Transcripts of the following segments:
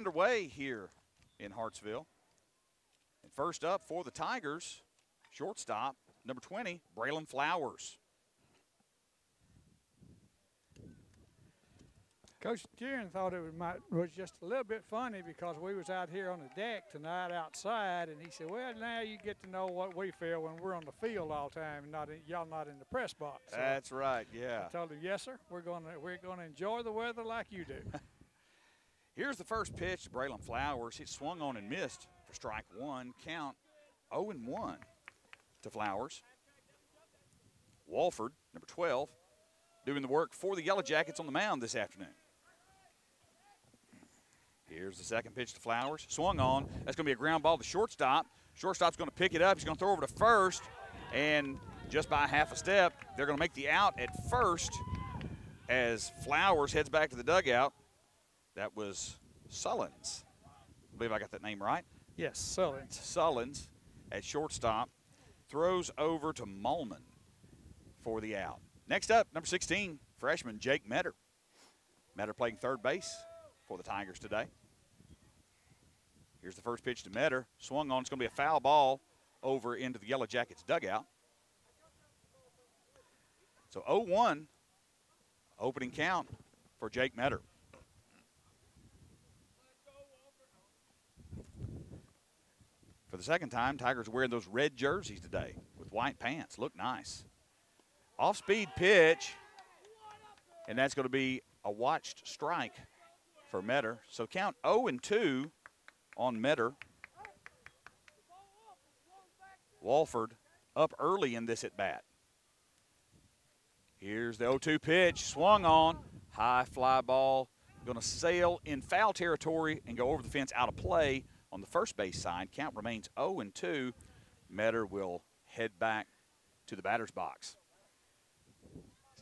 underway here in Hartsville. And first up for the Tigers, shortstop, number 20, Braylon Flowers. Coach Kieran thought it was, might, was just a little bit funny because we was out here on the deck tonight outside, and he said, "Well, now you get to know what we feel when we're on the field all the time, and not y'all not in the press box." So That's right, yeah. I told him, "Yes, sir. We're gonna we're gonna enjoy the weather like you do." Here's the first pitch to Braylon Flowers. He swung on and missed for strike one. Count 0 and 1 to Flowers. Walford, number 12, doing the work for the Yellow Jackets on the mound this afternoon. Here's the second pitch to Flowers. Swung on. That's going to be a ground ball to shortstop. Shortstop's going to pick it up. He's going to throw over to first. And just by half a step, they're going to make the out at first as Flowers heads back to the dugout. That was Sullins. I believe I got that name right. yes, Sullins. Sullins at shortstop throws over to Mulman for the out. Next up, number 16, freshman Jake Metter. Metter playing third base for the Tigers today. Here's the first pitch to Metter. Swung on. It's going to be a foul ball over into the Yellow Jackets dugout. So 0 1, opening count for Jake Metter. The second time, Tigers wearing those red jerseys today with white pants. Look nice. Off speed pitch, and that's going to be a watched strike for Metter. So count 0 and 2 on Metter. Walford up early in this at bat. Here's the 0 2 pitch, swung on, high fly ball, going to sail in foul territory and go over the fence out of play on the first base side. Count remains 0 and 2. Metter will head back to the batter's box.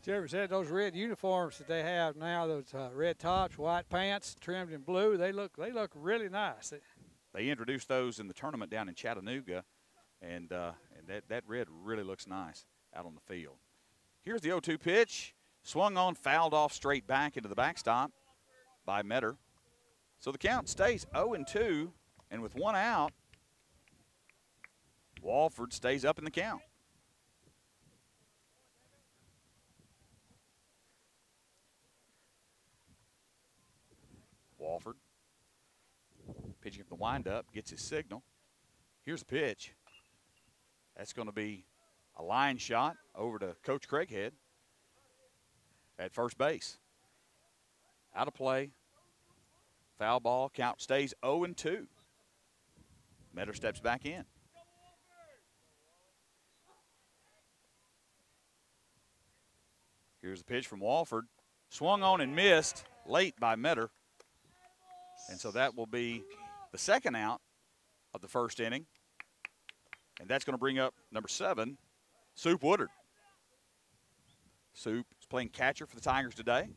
Jerry said those red uniforms that they have now, those uh, red tops, white pants, trimmed in blue, they look they look really nice. They introduced those in the tournament down in Chattanooga, and, uh, and that, that red really looks nice out on the field. Here's the 0 2 pitch. Swung on, fouled off straight back into the backstop by Metter. So the count stays 0 and 2, and with one out, Walford stays up in the count. Walford pitching up the windup, gets his signal. Here's the pitch. That's going to be a line shot over to Coach Craighead at first base. Out of play. Foul ball. Count stays 0 and 2. Metter steps back in. Here's the pitch from Walford. Swung on and missed late by Metter. And so that will be the second out of the first inning. And that's going to bring up number seven, Soup Woodard. Soup is playing catcher for the Tigers today.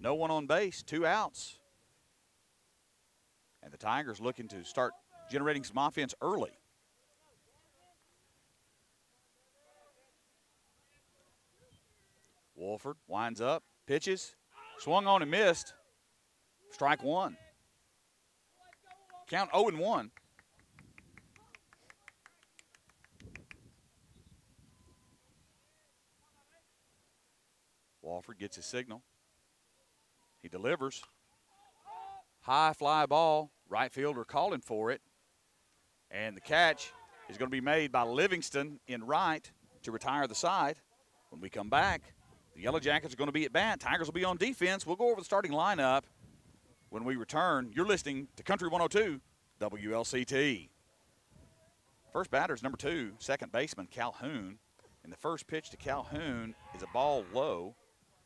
No one on base, two outs. And the Tigers looking to start generating some offense early. Wolford winds up, pitches, swung on and missed. Strike one. Count 0 and 1. Walford gets his signal. He delivers. High fly ball. Right fielder calling for it. And the catch is going to be made by Livingston in right to retire the side. When we come back, the Yellow Jackets are going to be at bat. Tigers will be on defense. We'll go over the starting lineup when we return. You're listening to Country 102 WLCT. First batter is number two, second baseman Calhoun. And the first pitch to Calhoun is a ball low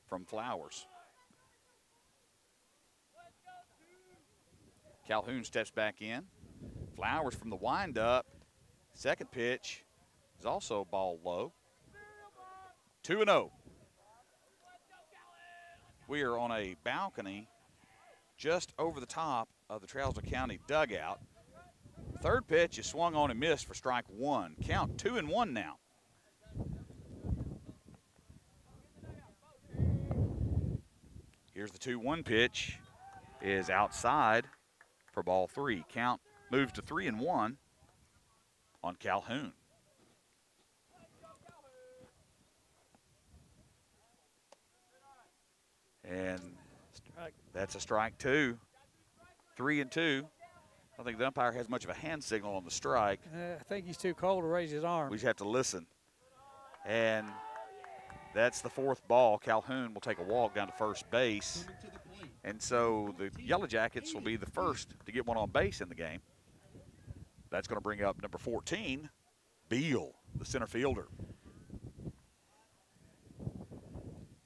from Flowers. Calhoun steps back in. Flowers from the windup. Second pitch is also ball low. 2 and 0. We are on a balcony just over the top of the Trousdale County dugout. Third pitch is swung on and missed for strike one. Count two and one now. Here's the 2 1 pitch, is outside for ball three. Count moves to three and one on Calhoun. And that's a strike two. Three and two. I don't think the umpire has much of a hand signal on the strike. Uh, I think he's too cold to raise his arm. We just have to listen. And that's the fourth ball. Calhoun will take a walk down to first base. And so the Yellow Jackets will be the first to get one on base in the game. That's going to bring up number 14, Beal, the center fielder.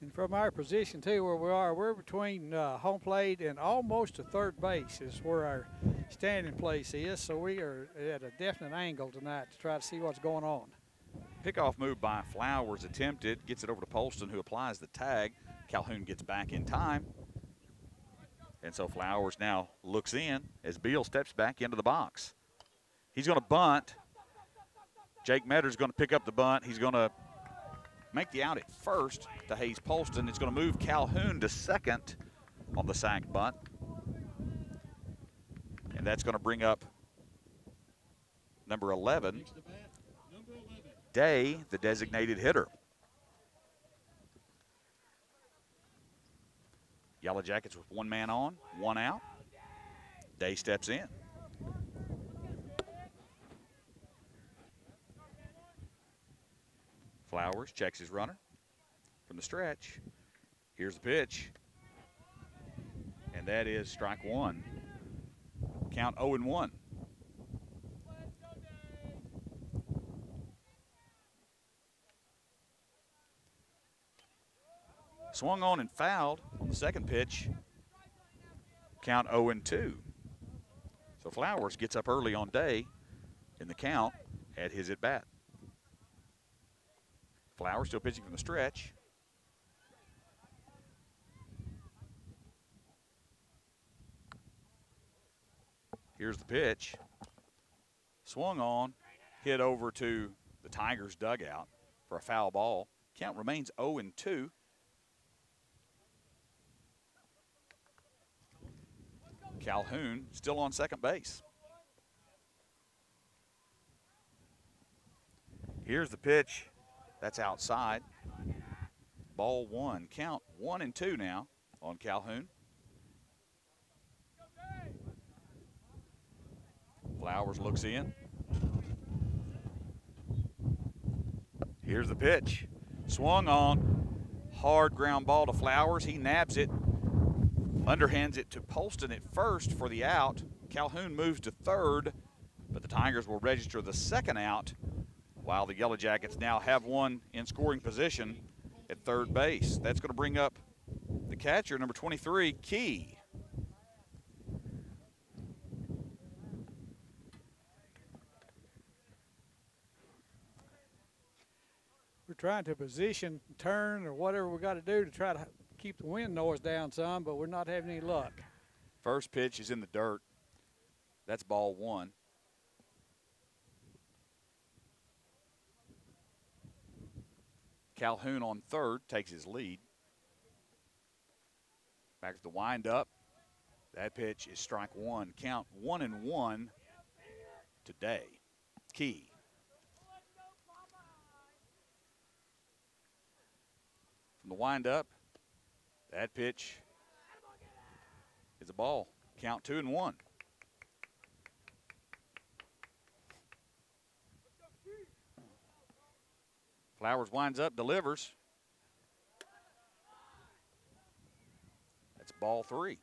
And from our position too, where we are, we're between uh, home plate and almost to third base is where our standing place is. So we are at a definite angle tonight to try to see what's going on. Pickoff move by Flowers attempted, gets it over to Polston, who applies the tag. Calhoun gets back in time. And so Flowers now looks in as Beal steps back into the box. He's going to bunt. Jake Metter's going to pick up the bunt. He's going to make the out at first to Hayes Polston. It's going to move Calhoun to second on the sack bunt. And that's going to bring up number 11, Day, the designated hitter. Yellow Jackets with one man on, one out. Day steps in. Flowers checks his runner from the stretch. Here's the pitch. And that is strike one. Count 0 and 1. Swung on and fouled on the second pitch. Count 0 and 2. So Flowers gets up early on Day in the count at his at bat. Flowers still pitching from the stretch. Here's the pitch. Swung on, hit over to the Tigers dugout for a foul ball. Count remains 0 and 2. Calhoun still on second base. Here's the pitch. That's outside. Ball one. Count one and two now on Calhoun. Flowers looks in. Here's the pitch. Swung on. Hard ground ball to Flowers. He nabs it. Underhands it to Polston at first for the out. Calhoun moves to third, but the Tigers will register the second out while the Yellow Jackets now have one in scoring position at third base. That's going to bring up the catcher, number 23, Key. We're trying to position, turn, or whatever we got to do to try to keep the wind noise down some, but we're not having any luck. First pitch is in the dirt. That's ball one. Calhoun on third takes his lead. Back to the windup. That pitch is strike one. Count one and one today. Key. From the windup, that pitch is a ball. Count two and one. Flowers winds up, delivers. That's ball three.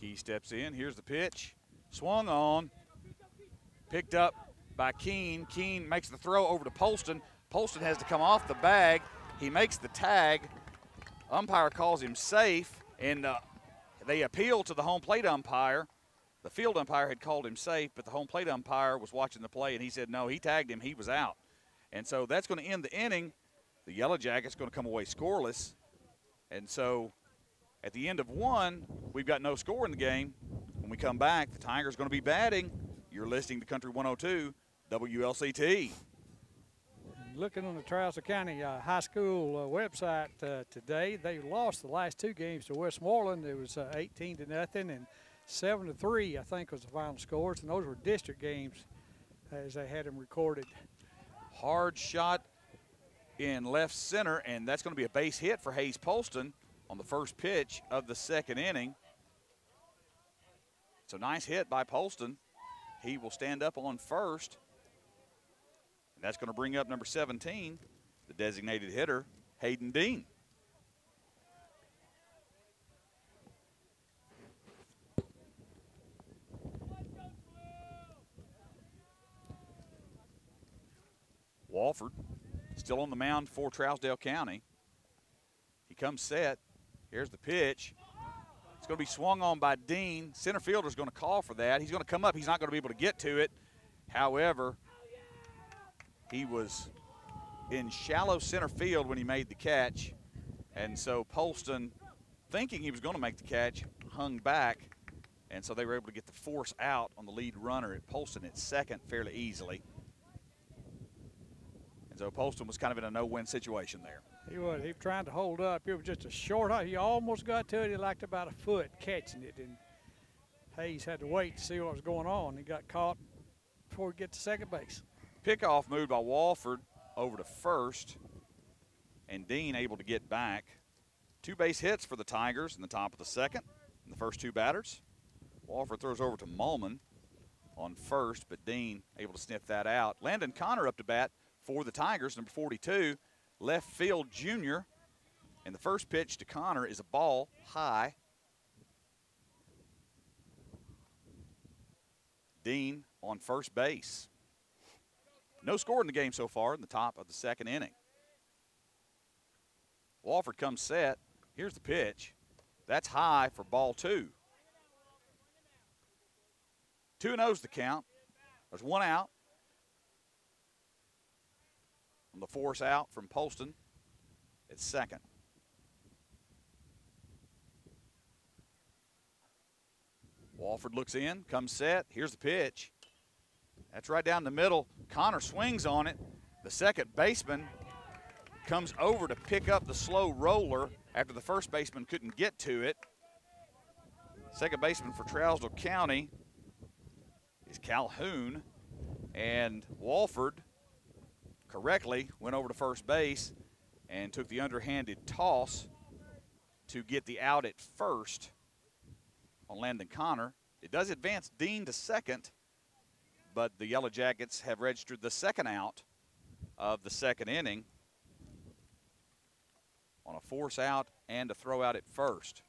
Key steps in. Here's the pitch. Swung on. Picked up by Keene. Keene makes the throw over to Polston. Polston has to come off the bag. He makes the tag. Umpire calls him safe, and uh, they appealed to the home plate umpire. The field umpire had called him safe, but the home plate umpire was watching the play, and he said, no, he tagged him. He was out. And so that's going to end the inning. The Yellow Jackets going to come away scoreless. And so at the end of one, we've got no score in the game. When we come back, the Tigers going to be batting. You're listening to Country 102, WLCT. Looking on the Trousdale County uh, High School uh, website uh, today, they lost the last two games to Westmoreland. It was uh, 18 to nothing and 7 to 3, I think, was the final scores. And those were district games as they had them recorded. Hard shot in left center, and that's going to be a base hit for Hayes Polston on the first pitch of the second inning. So nice hit by Polston. He will stand up on first. And that's going to bring up number 17, the designated hitter, Hayden Dean. Walford still on the mound for Trousdale County. He comes set. Here's the pitch. It's going to be swung on by Dean. Center fielder's going to call for that. He's going to come up. He's not going to be able to get to it. However, he was in shallow center field when he made the catch. And so Polston, thinking he was going to make the catch, hung back. And so they were able to get the force out on the lead runner at Polston at second fairly easily. And so Polston was kind of in a no-win situation there. He was. He was trying to hold up. It was just a short. He almost got to it. He lacked about a foot catching it, and Hayes had to wait to see what was going on. He got caught before he get to second base. Pickoff moved by Walford over to first, and Dean able to get back. Two base hits for the Tigers in the top of the second, and the first two batters. Walford throws over to Mulman on first, but Dean able to sniff that out. Landon Connor up to bat for the Tigers, number 42, left field junior. And the first pitch to Connor is a ball high. Dean on first base. No score in the game so far in the top of the second inning. Walford comes set. Here's the pitch. That's high for ball two. 2 0's the count. There's one out. On the force out from Polston, it's second. Walford looks in, comes set. Here's the pitch. That's right down the middle. Connor swings on it. The second baseman comes over to pick up the slow roller after the first baseman couldn't get to it. Second baseman for Trousdale County is Calhoun. And Walford correctly went over to first base and took the underhanded toss to get the out at first on Landon Connor. It does advance Dean to second, but the Yellow Jackets have registered the second out of the second inning on a force out and a throw out at first.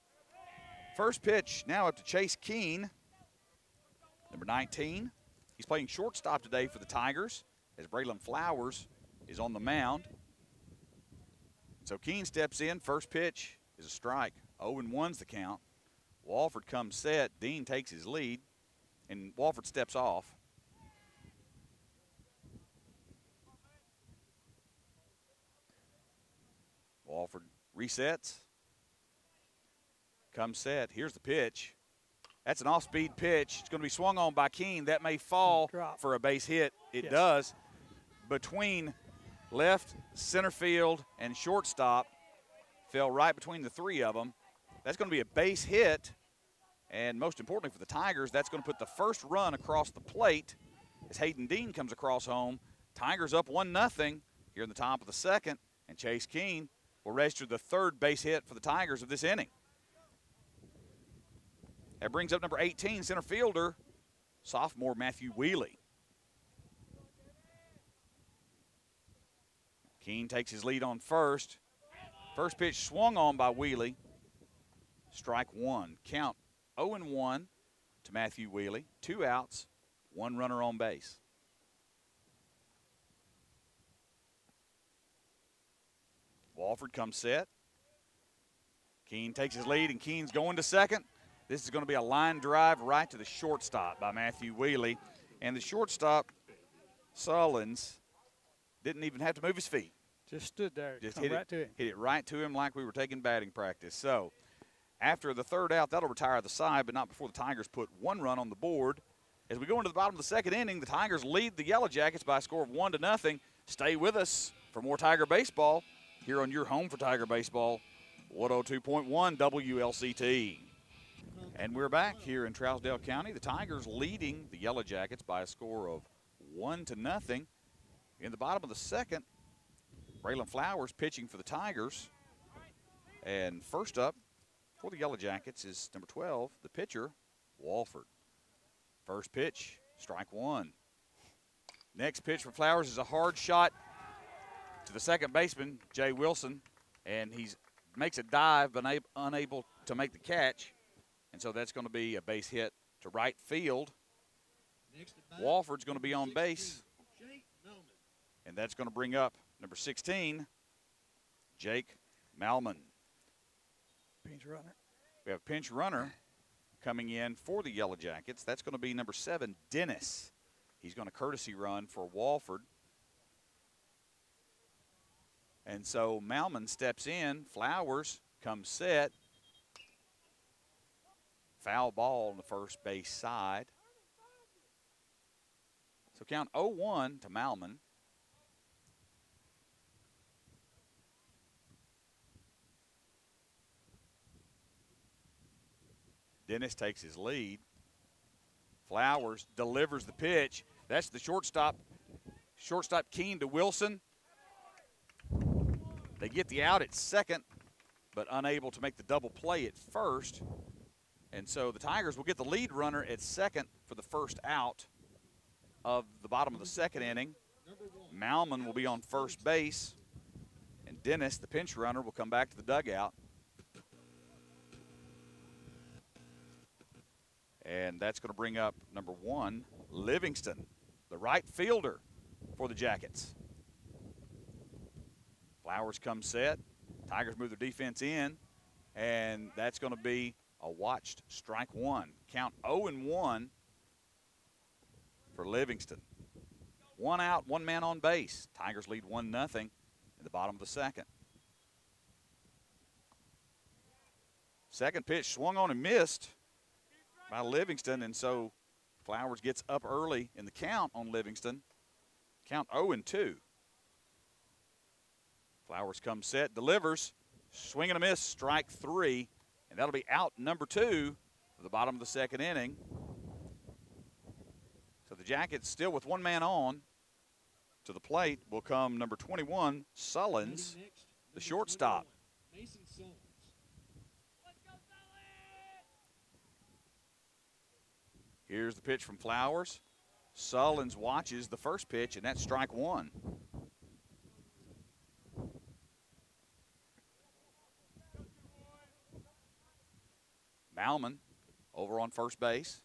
First pitch now up to Chase Keene, number 19. He's playing shortstop today for the Tigers as Braylon Flowers is on the mound. So Keene steps in. First pitch is a strike. 0 1's the count. Walford comes set. Dean takes his lead, and Walford steps off. Walford resets. Comes set. Here's the pitch. That's an off-speed pitch. It's going to be swung on by Keene. That may fall Drop. for a base hit. It Yes. does. Between left, center field, and shortstop, fell right between the three of them. That's going to be a base hit. And most importantly for the Tigers, that's going to put the first run across the plate as Hayden Dean comes across home. Tigers up 1 0 here in the top of the second. And Chase Keene will register the third base hit for the Tigers of this inning. That brings up number 18, center fielder, sophomore Matthew Wheely. Keene takes his lead on first. First pitch swung on by Wheely. Strike one. Count 0 and 1 to Matthew Wheely. Two outs, one runner on base. Walford comes set. Keene takes his lead, and Keene's going to second. This is going to be a line drive right to the shortstop by Matthew Wheely. And the shortstop, Sullins, didn't even have to move his feet. Just stood there. Just hit right it, to him. hit it right to him like we were taking batting practice. So after the third out, that'll retire the side, but not before the Tigers put one run on the board. As we go into the bottom of the second inning, the Tigers lead the Yellow Jackets by a score of one to nothing. Stay with us. for more Tiger Baseball here on your home for Tiger Baseball, 102.1 WLCT. And we're back here in Trousdale County. The Tigers leading the Yellow Jackets by a score of one to nothing. In the bottom of the second, Braylon Flowers pitching for the Tigers. And first up for the Yellow Jackets is number 12, the pitcher, Walford. First pitch, strike one. Next pitch for Flowers is a hard shot to the second baseman, Jay Wilson, and he makes a dive but unable to make the catch. And so that's going to be a base hit to right field. Walford's going to be on base. And that's going to bring up number 16, Jake Malman. Pinch runner. We have a pinch runner coming in for the Yellow Jackets. That's going to be number seven, Dennis. He's going to courtesy run for Walford. And so Malman steps in. Flowers comes set. Foul ball on the first base side. So count 0 1 to Malman. Dennis takes his lead. Flowers delivers the pitch. That's the shortstop. Shortstop Keene to Wilson. They get the out at second, but unable to make the double play at first. And so the Tigers will get the lead runner at second for the first out of the bottom of the second inning. Malman will be on first base, and Dennis, the pinch runner, will come back to the dugout. And that's going to bring up number one, Livingston, the right fielder for the Jackets. Flowers come set. Tigers move their defense in, and that's going to be a watched strike one. Count 0 and 1 for Livingston. One out, one man on base. Tigers lead 1 nothing in the bottom of the second. Second pitch swung on and missed by Livingston, and so Flowers gets up early in the count on Livingston. Count 0 and 2. Flowers comes set, delivers, swing and a miss, strike three, and that'll be out number two for the bottom of the second inning. So the Jackets still with one man on. To the plate will come number 21, Sullins, the shortstop. Here's the pitch from Flowers. Sullins watches the first pitch, and that's strike one. Malman over on first base.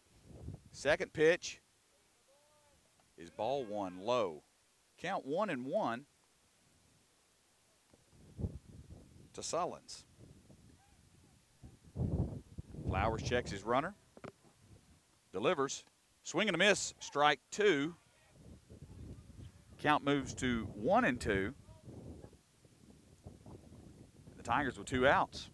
Second pitch is ball one low. Count one and one to Sullins. Flowers checks his runner. Delivers. Swing and a miss, strike two. Count moves to one and two. The Tigers with two outs.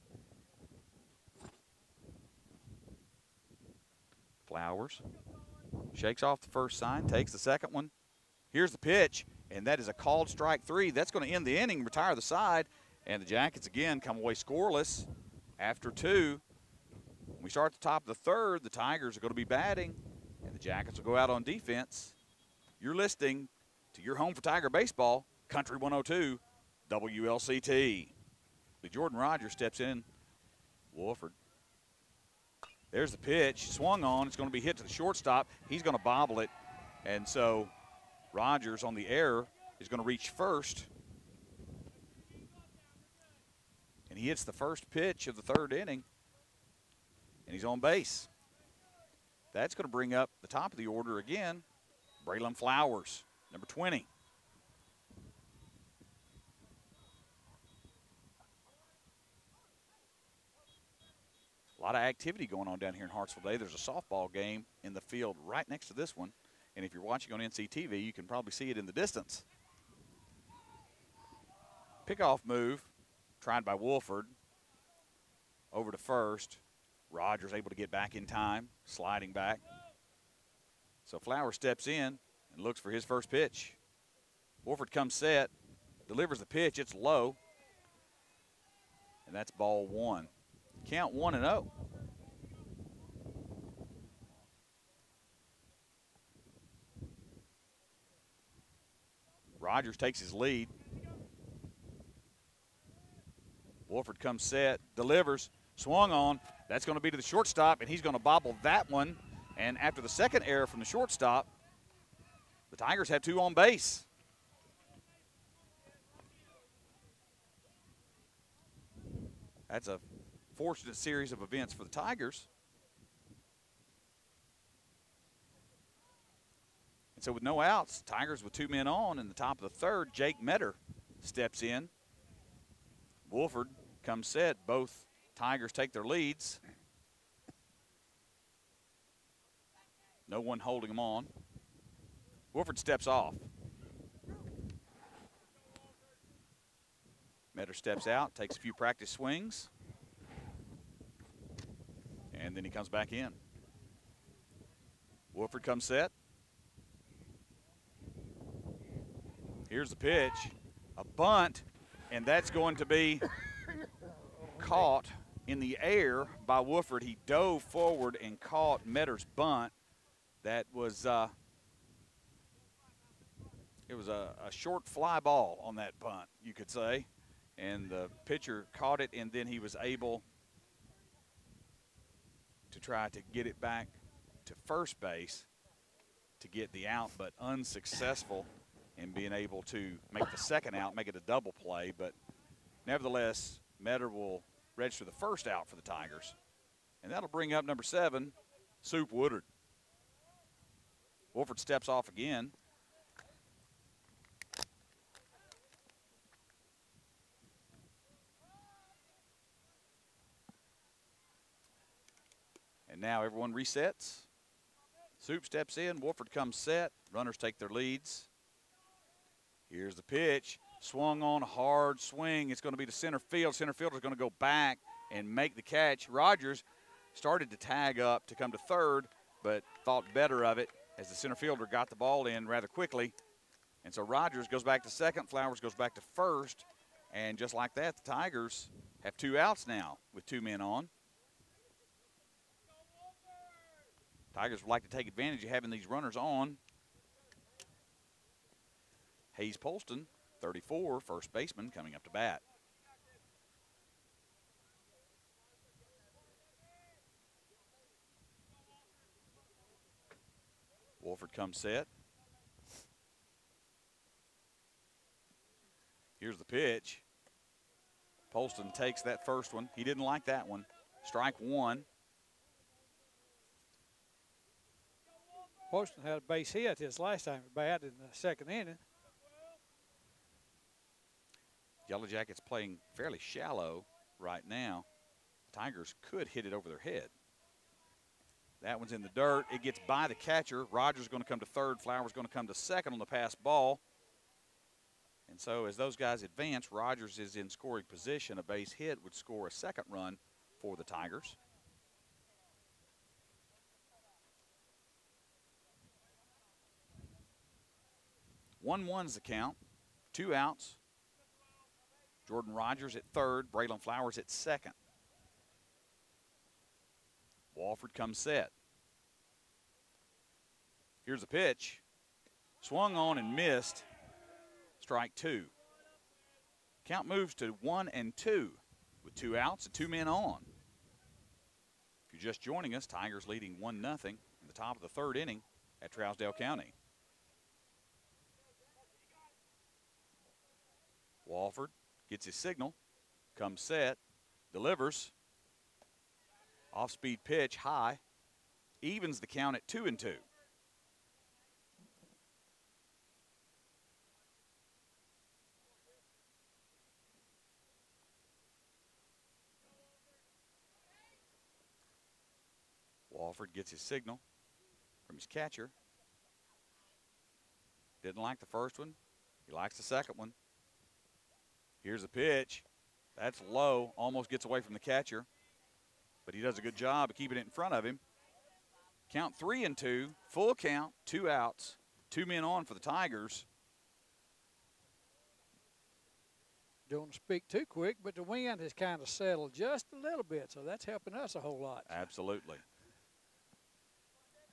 Flowers shakes off the first sign, takes the second one. Here's the pitch, and that is a called strike three. That's going to end the inning, retire the side, and the Jackets again come away scoreless after two. When we start at the top of the third, the Tigers are going to be batting, and the Jackets will go out on defense. You're listening to your home for Tiger Baseball, Country 102, WLCT. The Jordan Rogers steps in. Wolford. There's the pitch, swung on. It's going to be hit to the shortstop. He's going to bobble it, and so Rogers on the air is going to reach first. And he hits the first pitch of the third inning and he's on base. That's going to bring up the top of the order again, Braylon Flowers, number 20. A lot of activity going on down here in Hartsville today. There's a softball game in the field right next to this one. And if you're watching on NCTV, you can probably see it in the distance. Pickoff move tried by Wolford over to first. Rogers able to get back in time, sliding back. So Flower steps in and looks for his first pitch. Wolford comes set. delivers the pitch. It's low. And that's ball one. Count one and oh. Rogers takes his lead. Wolford comes set, delivers, swung on. That's going to be to the shortstop, and he's going to bobble that one. And after the second error from the shortstop, the Tigers have two on base. That's a fortunate series of events for the Tigers. And so with no outs, Tigers with two men on in the top of the third, Jake Metter steps in. Wolford comes set. Both Tigers take their leads. No one holding them on. Wolford steps off. Metter steps out, takes a few practice swings, and then he comes back in. Wolford comes set. Here's the pitch, a bunt, and that's going to be caught in the air by Wolford. He dove forward and caught Metter's bunt. That was uh, it was a, a short fly ball on that bunt, you could say and the pitcher caught it, and then he was able to try to get it back to first base to get the out, but unsuccessful in being able to make the second out, make it a double play. But nevertheless, Metter will register the first out for the Tigers. And that'll bring up number seven, Soup Woodard. Wolford steps off again. Now everyone resets. Soup steps in. Wolford comes set. Runners take their leads. Here's the pitch. Swung on hard swing. It's going to be to center field. Center fielder is going to go back and make the catch. Rogers started to tag up to come to third, but thought better of it as the center fielder got the ball in rather quickly. And so Rogers goes back to second. Flowers goes back to first. And just like that, the Tigers have two outs now with two men on. Tigers would like to take advantage of having these runners on. Hayes Polston, 34, first baseman, coming up to bat. Wolford comes set. Here's the pitch. Polston takes that first one. He didn't like that one. Strike one. Polston had a base hit his last time at bat in the second inning. Yellow Jackets playing fairly shallow right now. Tigers could hit it over their head. That one's in the dirt. It gets by the catcher. Rogers going to come to third. Flowers going to come to second on the pass ball. And so as those guys advance, Rogers is in scoring position. A base hit would score a second run for the Tigers. 1 1's the count. Two outs. Jordan Rogers at third. Braylon Flowers at second. Wolford comes set. Here's a pitch. Swung on and missed. Strike two. Count moves to one and two with two outs and two men on. If you're just joining us, Tigers leading 1 0 in the top of the third inning at Trousdale County. Wolford gets his signal, comes set, delivers. Off speed pitch high, evens the count at two and two. Walford gets his signal from his catcher. Didn't like the first one. He likes the second one. Here's a pitch. That's low, almost gets away from the catcher. But he does a good job of keeping it in front of him. Count three and two, full count, two outs, two men on for the Tigers. don't speak too quick, but the wind has kind of settled just a little bit, so that's helping us a whole lot. Absolutely.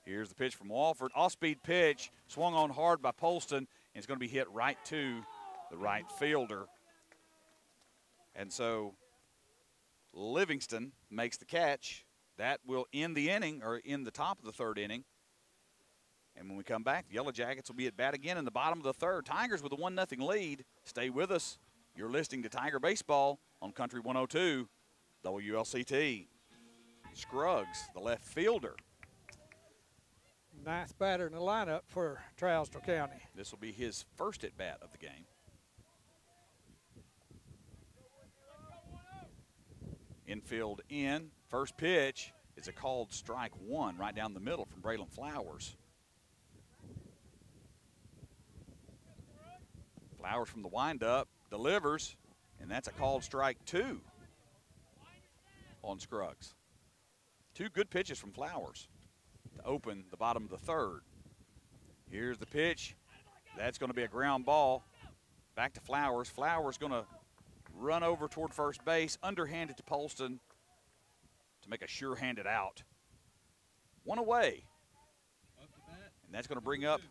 Here's the pitch from Walford. Off-speed pitch, swung on hard by Polston, and it's going to be hit right to the right fielder. And so Livingston makes the catch. That will end the inning, or in the top of the third inning. And when we come back, the Yellow Jackets will be at bat again in the bottom of the third. Tigers with a 1 0 lead. Stay with us. You're listening to Tiger Baseball on Country 102, WLCT. Scruggs, the left fielder. Ninth batter in the lineup for Trousdale County. This will be his first at bat of the game. Infield in. First pitch is a called strike one right down the middle from Braylon Flowers. Flowers from the windup delivers, and that's a called strike two on Scruggs. Two good pitches from Flowers to open the bottom of the third. Here's the pitch. That's going to be a ground ball. Back to Flowers. Flowers going to run over toward first base, underhanded to Polston to make a sure-handed out. One away. And that's going to bring up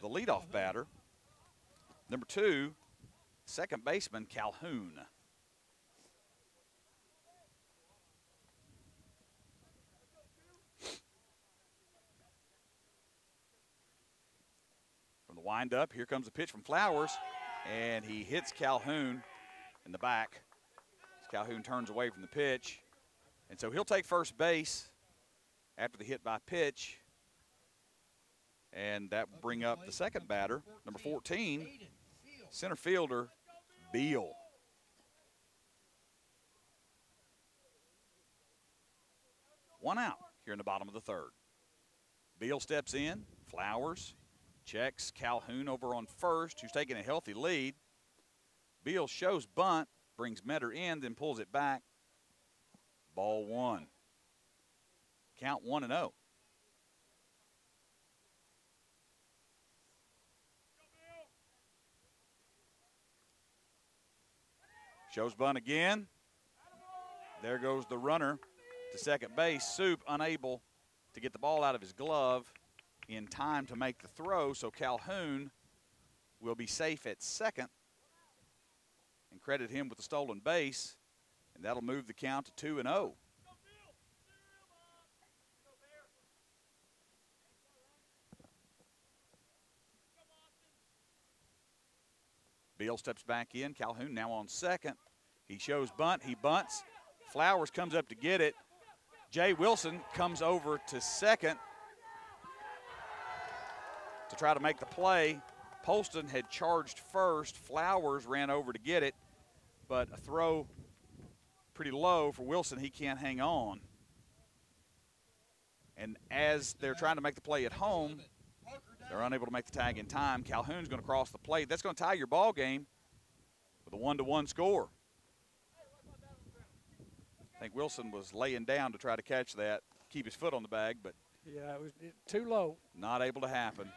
the leadoff batter. Number two, second baseman Calhoun. From the windup, here comes a pitch from Flowers, and he hits Calhoun in the back. As Calhoun turns away from the pitch. And so he'll take first base after the hit by pitch. And that will bring up the second batter, number 14, center fielder Beal. One out here in the bottom of the third. Beal steps in, Flowers checks Calhoun over on first, who's taking a healthy lead. Beal shows bunt, brings Metter in, then pulls it back. Ball one. Count 1 and 0. Shows bunt again. There goes the runner to second base. Soup unable to get the ball out of his glove in time to make the throw, so Calhoun will be safe at second credit him with the stolen base, and that'll move the count to 2 and 0. Beal steps back in. Calhoun now on second. He shows bunt. He bunts. Flowers comes up to get it. Jay Wilson comes over to second to try to make the play. Polston had charged first. Flowers ran over to get it, but a throw pretty low for Wilson. He can't hang on. And as they're trying to make the play at home, they're unable to make the tag in time. Calhoun's going to cross the plate. That's going to tie your ball game with a one-to-one score. I think Wilson was laying down to try to catch that, keep his foot on the bag, but yeah, it was too low. Not able to happen.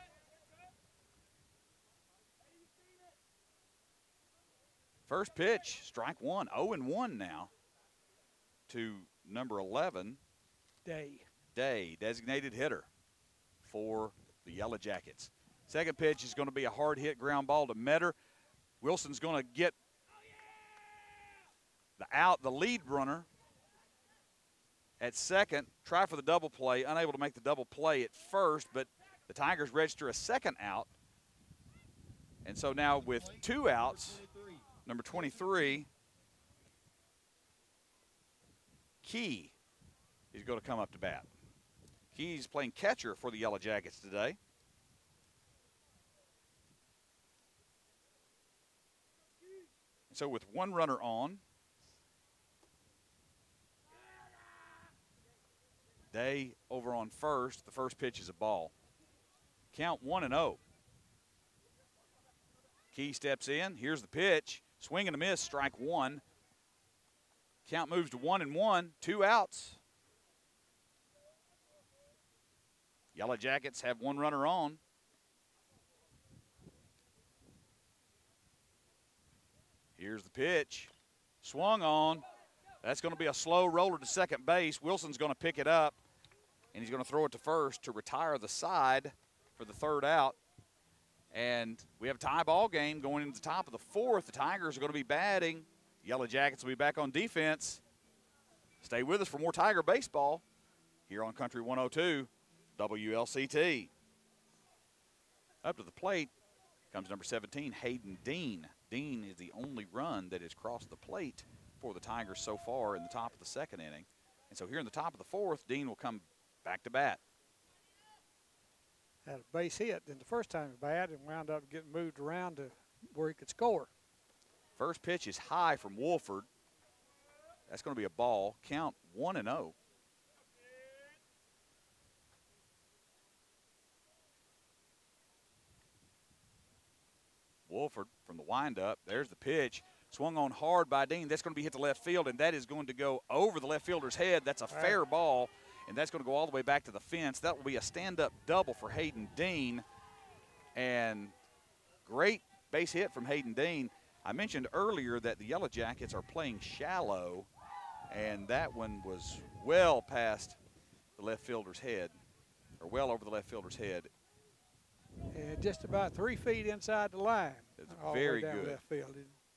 First pitch, strike one, 0 and 1 now to number 11, Day. Day, designated hitter for the Yellow Jackets. Second pitch is going to be a hard hit ground ball to Metter. Wilson's going to get the out, the lead runner at second, try for the double play, unable to make the double play at first, but the Tigers register a second out. And so now with two outs, number 23, Key is going to come up to bat. Key's playing catcher for the Yellow Jackets today. So with one runner on, Day over on first. The first pitch is a ball. Count 1 and 0. Key steps in. Here's the pitch. Swing and a miss, strike one. Count moves to 1 and 1. Two outs. Yellow Jackets have one runner on. Here's the pitch. Swung on. That's going to be a slow roller to second base. Wilson's going to pick it up, and he's going to throw it to first to retire the side for the third out. And we have a tie ball game going into the top of the fourth. The Tigers are going to be batting. Yellow Jackets will be back on defense. Stay with us for more Tiger baseball here on Country 102 WLCT. Up to the plate comes number 17, Hayden Dean. Dean is the only run that has crossed the plate for the Tigers so far in the top of the second inning. And so here in the top of the fourth, Dean will come back to bat. Had a base hit in the first time at bat and wound up getting moved around to where he could score. First pitch is high from Wolford. That's going to be a ball. Count 1 and 0. Wolford from the windup. There's the pitch. Swung on hard by Dean. That's going to be hit to left field, and that is going to go over the left fielder's head. That's a fair ball, and that's going to go all the way back to the fence. That will be a stand up double for Hayden Dean. And great base hit from Hayden Dean. I mentioned earlier that the Yellow Jackets are playing shallow, and that one was well past the left fielder's head, or well over the left fielder's head. And just about three feet inside the line. It's all the way very down good. Left field.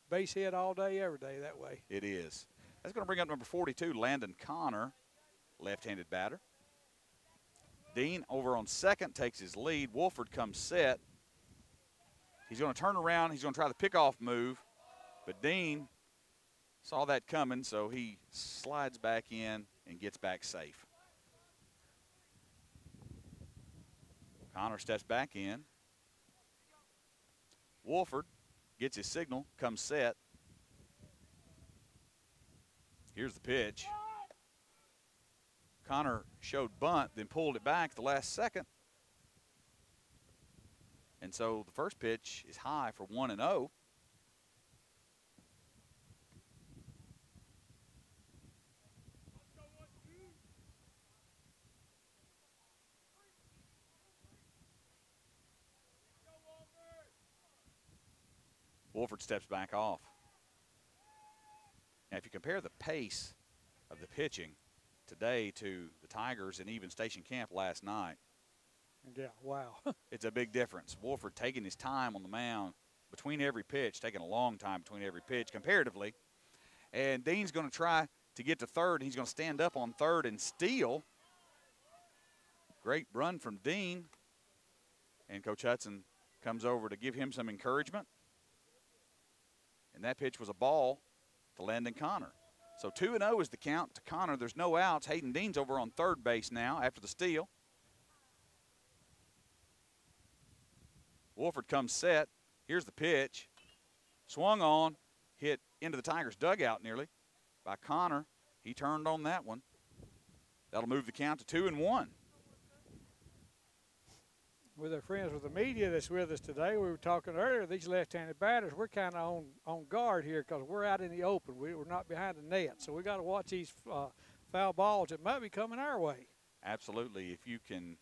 Base hit all day, every day that way. It is. That's going to bring up number 42, Landon Connor, left-handed batter. Dean over on second takes his lead. Wolford comes set. He's going to turn around. He's going to try the pickoff move, but Dean saw that coming, so he slides back in and gets back safe. Connor steps back in. Wolford gets his signal, comes set. Here's the pitch. Connor showed bunt, then pulled it back the last second. And so the first pitch is high for 1 and oh. 0. Wolford steps back off. Now, if you compare the pace of the pitching today to the Tigers and even Station Camp last night, Yeah, wow. it's a big difference. Wolford taking his time on the mound between every pitch, taking a long time between every pitch comparatively. And Dean's going to try to get to third. and He's going to stand up on third and steal. Great run from Dean. And Coach Hudson comes over to give him some encouragement. And that pitch was a ball to Landon Connor. So 2 0 is the count to Connor. There's no outs. Hayden Dean's over on third base now after the steal. Wolford comes set. Here's the pitch. Swung on, hit into the Tigers' dugout nearly by Connor. He turned on that one. That'll move the count to two and one. With our friends with the media that's with us today, we were talking earlier. These left-handed batters, we're kind of on on guard here because we're out in the open. We, we're not behind the net, so we got to watch these uh, foul balls that might be coming our way. Absolutely. If you can.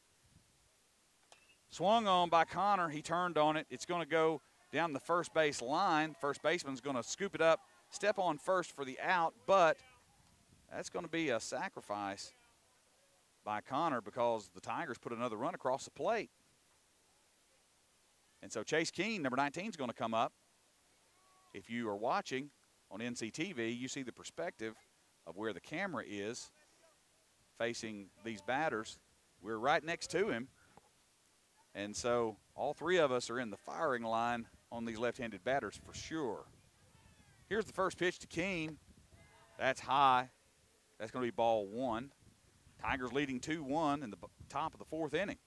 Swung on by Connor. He turned on it. It's going to go down the first base line. First baseman's going to scoop it up, step on first for the out, but that's going to be a sacrifice by Connor because the Tigers put another run across the plate. And so Chase Keene, number 19, is going to come up. If you are watching on NCTV, you see the perspective of where the camera is facing these batters. We're right next to him. And so all three of us are in the firing line on these left-handed batters for sure. Here's the first pitch to Keene. That's high. That's going to be ball one. Tigers leading 2-1 in the top of the fourth inning.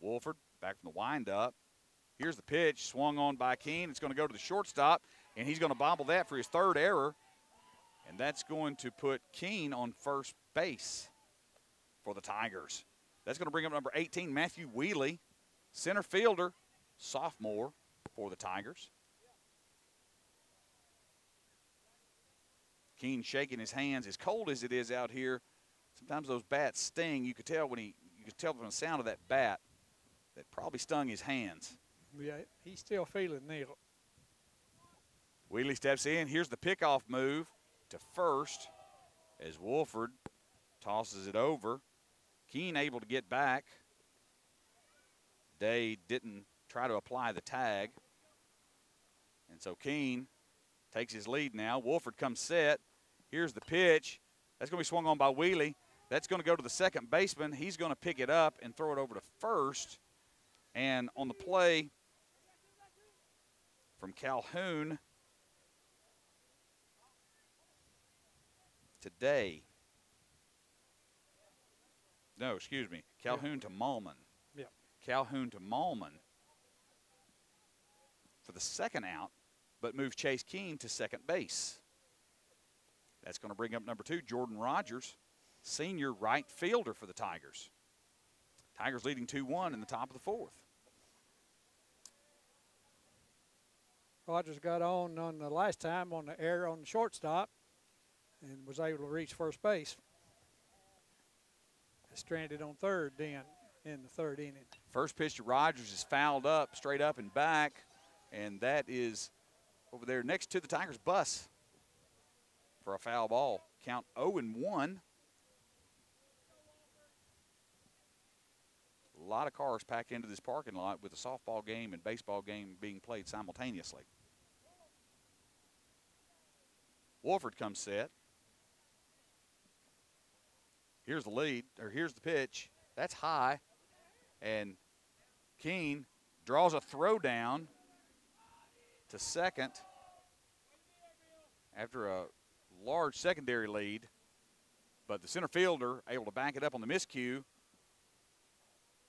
Wolford back from the windup. Here's the pitch, swung on by Keene. It's going to go to the shortstop, and he's going to bobble that for his third error. And that's going to put Keene on first base for the Tigers. That's going to bring up number 18, Matthew Wheely, center fielder, sophomore for the Tigers. Keene shaking his hands. As cold as it is out here, sometimes those bats sting. You could tell when he, you could tell from the sound of that bat. That probably stung his hands. Yeah, he's still feeling needle. Wheatley steps in. Here's the pickoff move to first as Wolford tosses it over. Keene able to get back. Day didn't try to apply the tag. And so Keene takes his lead now. Wolford comes set. Here's the pitch. That's going to be swung on by Wheatley. That's going to go to the second baseman. He's going to pick it up and throw it over to first. And on the play from Calhoun today. No, excuse me. Calhoun yeah. to Malman. Yeah. Calhoun to Malman for the second out, but moves Chase Keene to second base. That's going to bring up number two, Jordan Rogers, senior right fielder for the Tigers. Tigers leading 2 1 in the top of the fourth. Rogers got on on the last time on the air on the shortstop and was able to reach first base. Stranded on third then in the third inning. First pitch to Rogers is fouled up, straight up and back, and that is over there next to the Tigers bus for a foul ball. Count 0 and 1. A lot of cars packed into this parking lot with a softball game and baseball game being played simultaneously. Wolford comes set. Here's the lead, or here's the pitch. That's high. And Keene draws a throw down to second after a large secondary lead. But the center fielder able to back it up on the miscue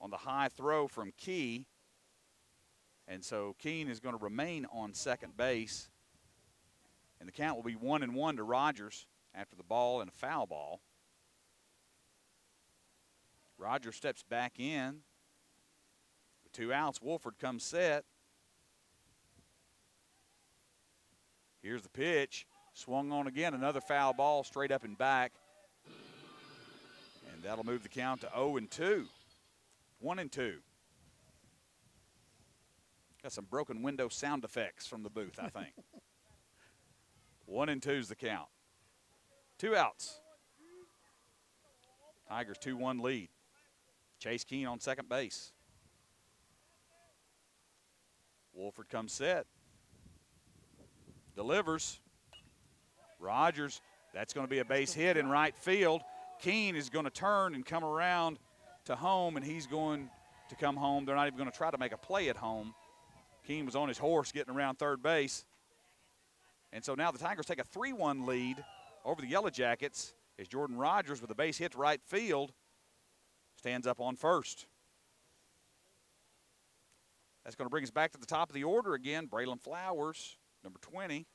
on the high throw from Key. And so Keene is going to remain on second base. And the count will be one and one to Rogers after the ball and a foul ball. Rogers steps back in. With two outs, Wolford comes set. Here's the pitch. Swung on again, another foul ball straight up and back. And that'll move the count to 0 and 2. 1 and 2. Got some broken window sound effects from the booth, I think. 1 and 2 is the count. Two outs. Tigers 2 1 lead. Chase Keene on second base. Wolford comes set. Delivers. Rogers, that's going to be a base hit in right field. Keene is going to turn and come around to home, and he's going to come home. They're not even going to try to make a play at home. Keene was on his horse getting around third base. And so now the Tigers take a 3 1 lead over the Yellow Jackets as Jordan Rogers with a base hit to right field stands up on first. That's going to bring us back to the top of the order again. Braylon Flowers, number 20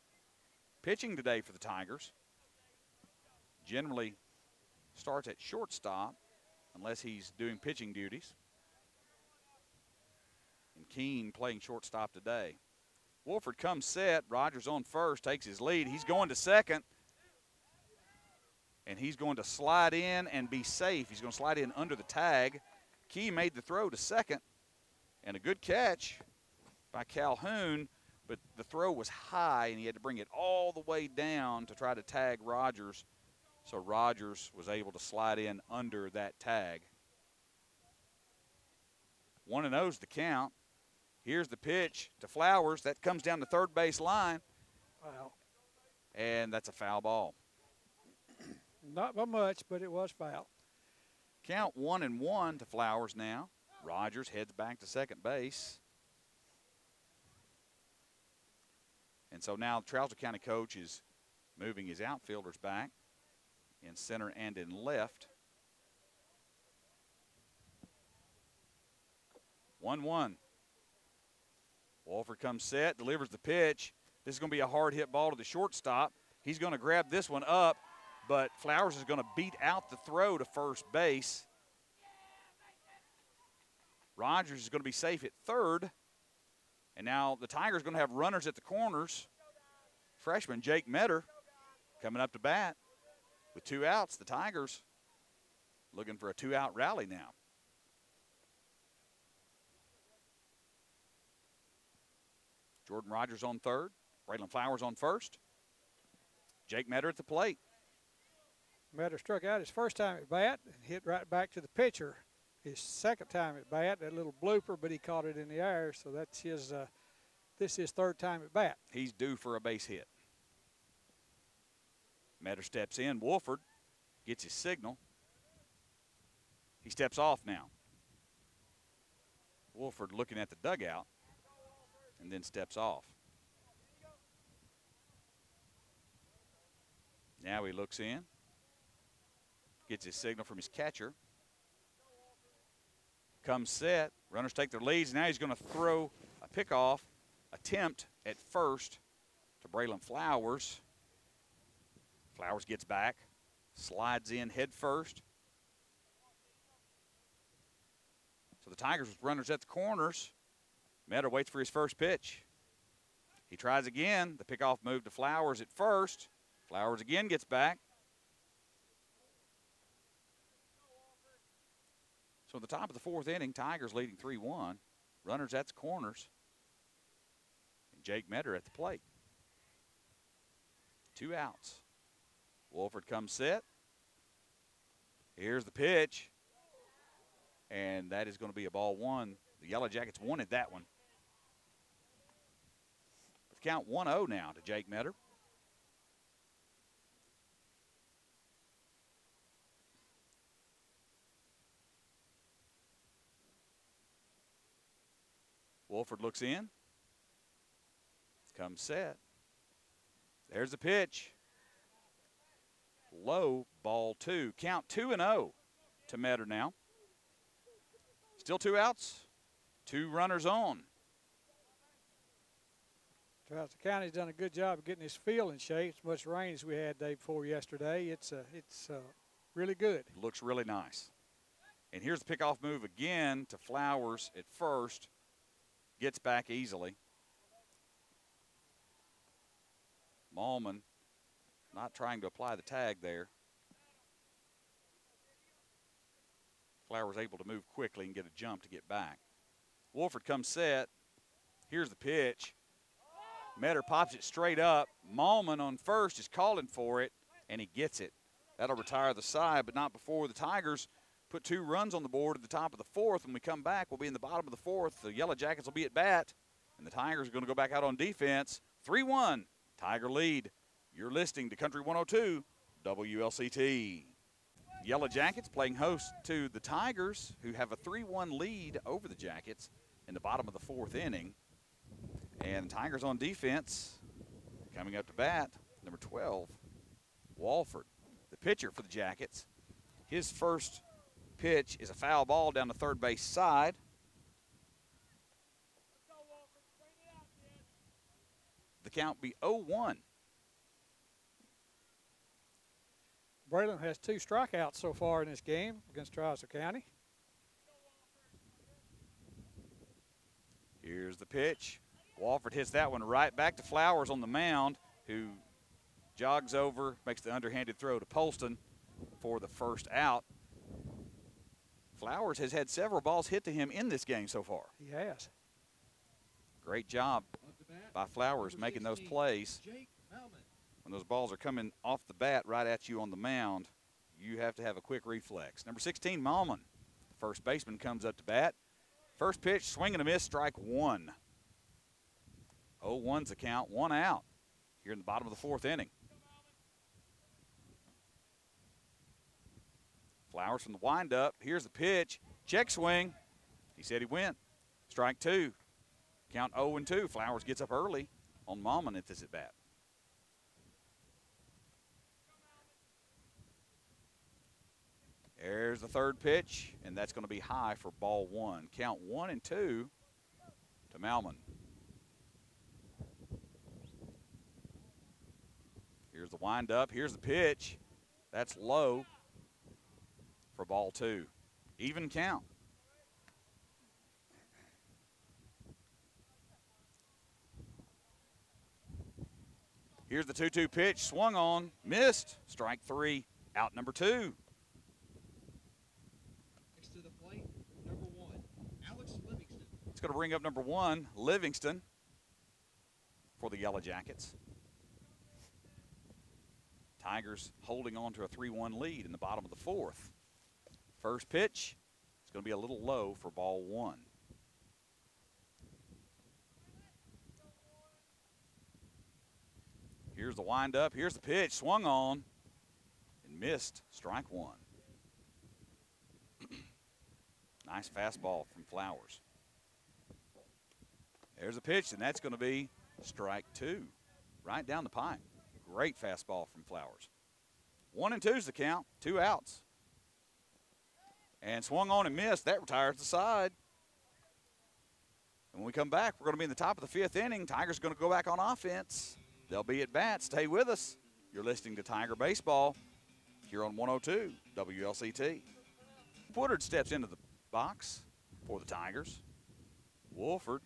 pitching today for the Tigers. Generally starts at shortstop unless he's doing pitching duties. And Keene playing shortstop today. Wolford comes set. Rogers on first, takes his lead. He's going to second. And he's going to slide in and be safe. He's going to slide in under the tag. Key made the throw to second. And a good catch by Calhoun but the throw was high and he had to bring it all the way down to try to tag Rogers. So Rogers was able to slide in under that tag. 1 and 0's the count. Here's the pitch to Flowers. That comes down the third base line. Wow. And that's a foul ball. Not by much, but it was foul. Count 1 and 1 to Flowers now. Rogers heads back to second base. And so now Trousdale County coach is moving his outfielders back in center and in left. 1 1. Wolford comes set, delivers the pitch. This is going to be a hard hit ball to the shortstop. He's going to grab this one up, but Flowers is going to beat out the throw to first base. Rogers is going to be safe at third. And now the Tigers are going to have runners at the corners. Freshman Jake Metter coming up to bat with two outs, the Tigers looking for a two out rally now. Jordan Rogers on third, Braylon Flowers on first, Jake Metter at the plate. Metter struck out his first time at bat and hit right back to the pitcher. His second time at bat, that little blooper, but he caught it in the air, so that's his. Uh, this is his third time at bat. He's due for a base hit. Metter steps in. Wolford gets his signal. He steps off now. Wolford looking at the dugout and then steps off. Now he looks in, gets his signal from his catcher. Comes set, runners take their leads. Now he's going to throw a pickoff attempt at first to Braylon Flowers. Flowers gets back, slides in head first. So the Tigers with runners at the corners. Metter waits for his first pitch. He tries again. The pickoff move to Flowers at first. Flowers again gets back. So at the top of the fourth inning, Tigers leading 3 1. Runners at the corners. And Jake Metter at the plate. Two outs. Wolford comes set. Here's the pitch. And that is going to be a ball one. The Yellow Jackets wanted that one. With count 1 0 now to Jake Metter. Wolford looks in. Comes set. There's the pitch. Low ball two. Count 2 and 0 to Metter now. Still two outs. Two runners on. Trousdale County's done a good job of getting his field in shape. As much rain as we had day before yesterday, it's uh, it's uh, really good. Looks really nice. And here's the pickoff move again to Flowers at first. Gets back easily. Malman not trying to apply the tag there. Flowers able to move quickly and get a jump to get back. Wolford comes set. Here's the pitch. Metter pops it straight up. Malman on first is calling for it, and he gets it. That'll retire the side, but not before the Tigers put two runs on the board at the top of the fourth. When we come back, we'll be in the bottom of the fourth. The Yellow Jackets will be at bat, and the Tigers are going to go back out on defense. 3 1, Tiger lead. You're listening to Country 102, WLCT. Yellow Jackets playing host to the Tigers, who have a 3 1 lead over the Jackets in the bottom of the fourth inning. And Tigers on defense coming up to bat, number 12, Wolford, the pitcher for the Jackets. His first pitch is a foul ball down the third base side. The count be 0 1. Braylon has two strikeouts so far in this game against Trousdale County. Here's the pitch. Wolford hits that one right back to Flowers on the mound, who jogs over, makes the underhanded throw to Polston for the first out. Flowers has had several balls hit to him in this game so far. He has. Great job by Flowers making those plays. When those balls are coming off the bat right at you on the mound, you have to have a quick reflex. Number 16, Malman. The first baseman comes up to bat. First pitch, swing and a miss, strike one. 0 1's the count, one out here in the bottom of the fourth inning. Flowers from the windup. Here's the pitch. Check swing. He said he went. Strike two. Count 0 and 2. Flowers gets up early on Malman at this at bat. There's the third pitch, and that's going to be high for ball one. Count one and two to Malman. Here's the windup. Here's the pitch. That's low for ball two. Even count. Here's the 2 2 pitch. Swung on. Missed. Strike three. Out number two. Next to the plate, number one, Alex Livingston. It's going to bring up number one, Livingston. for the Yellow Jackets. Tigers holding on to a 3 1 lead in the bottom of the fourth. First pitch is going to be a little low for ball one. Here's the windup. Here's the pitch. Swung on and missed. Strike one. nice fastball from Flowers. There's a pitch, and that's going to be strike two. Right down the pipe. Great fastball from Flowers. One and two's the count. Two outs. And swung on and missed. That retires the side. And when we come back, we're going to be in the top of the fifth inning. Tigers going to go back on offense. They'll be at bat. Stay with us. You're listening to Tiger Baseball here on 102 WLCT. Woodard steps into the box for the Tigers. Wolford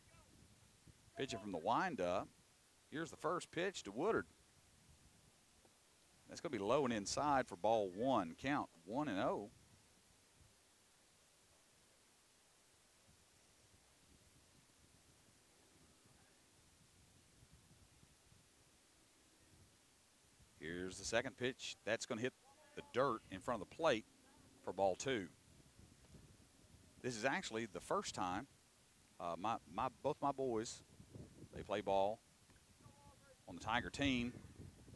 pitching from the windup. Here's the first pitch to Woodard. That's going to be low and inside for ball one. Count 1 and 0. Here's the second pitch. That's going to hit the dirt in front of the plate for ball two. This is actually the first time uh, my, my both my boys they play ball on the Tiger team,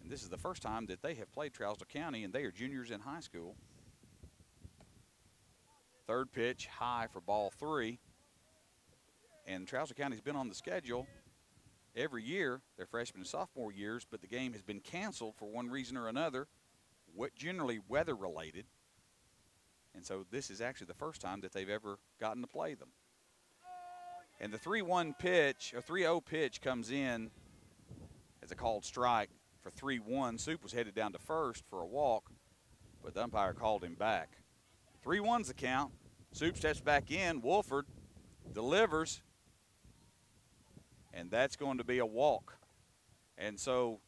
and this is the first time that they have played Trousdale County, and they are juniors in high school. Third pitch high for ball three, and Trousdale County's been on the schedule every year, their freshman and sophomore years, but the game has been canceled for one reason or another, what generally weather related. And so this is actually the first time that they've ever gotten to play them. And the 3 1 pitch, or 3 0 pitch comes in as a called strike for 3 1. Soup was headed down to first for a walk, but the umpire called him back. 3 1's the count. Soup steps back in. Wolford delivers and that's going to be a walk. And so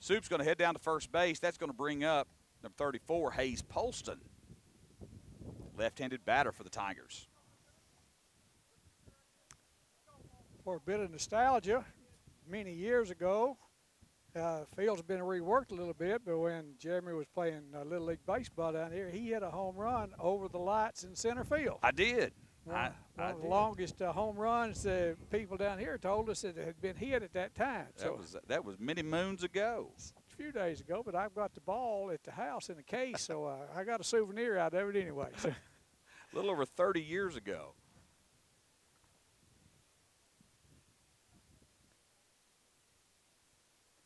Soup's going to head down to first base. That's going to bring up number 34, Hayes Polston, left-handed batter for the Tigers. For a bit of nostalgia, many years ago, uh, field's been reworked a little bit, but when Jeremy was playing uh, Little League Baseball down here, he hit a home run over the lights in center field. I did. One, I, one I of the did. longest uh, home runs the people down here told us that it had been hit at that time. That so was that was many moons ago. a few days ago, but I've got the ball at the house in a case, so uh, I got a souvenir out of it anyway. So A little over 30 years ago.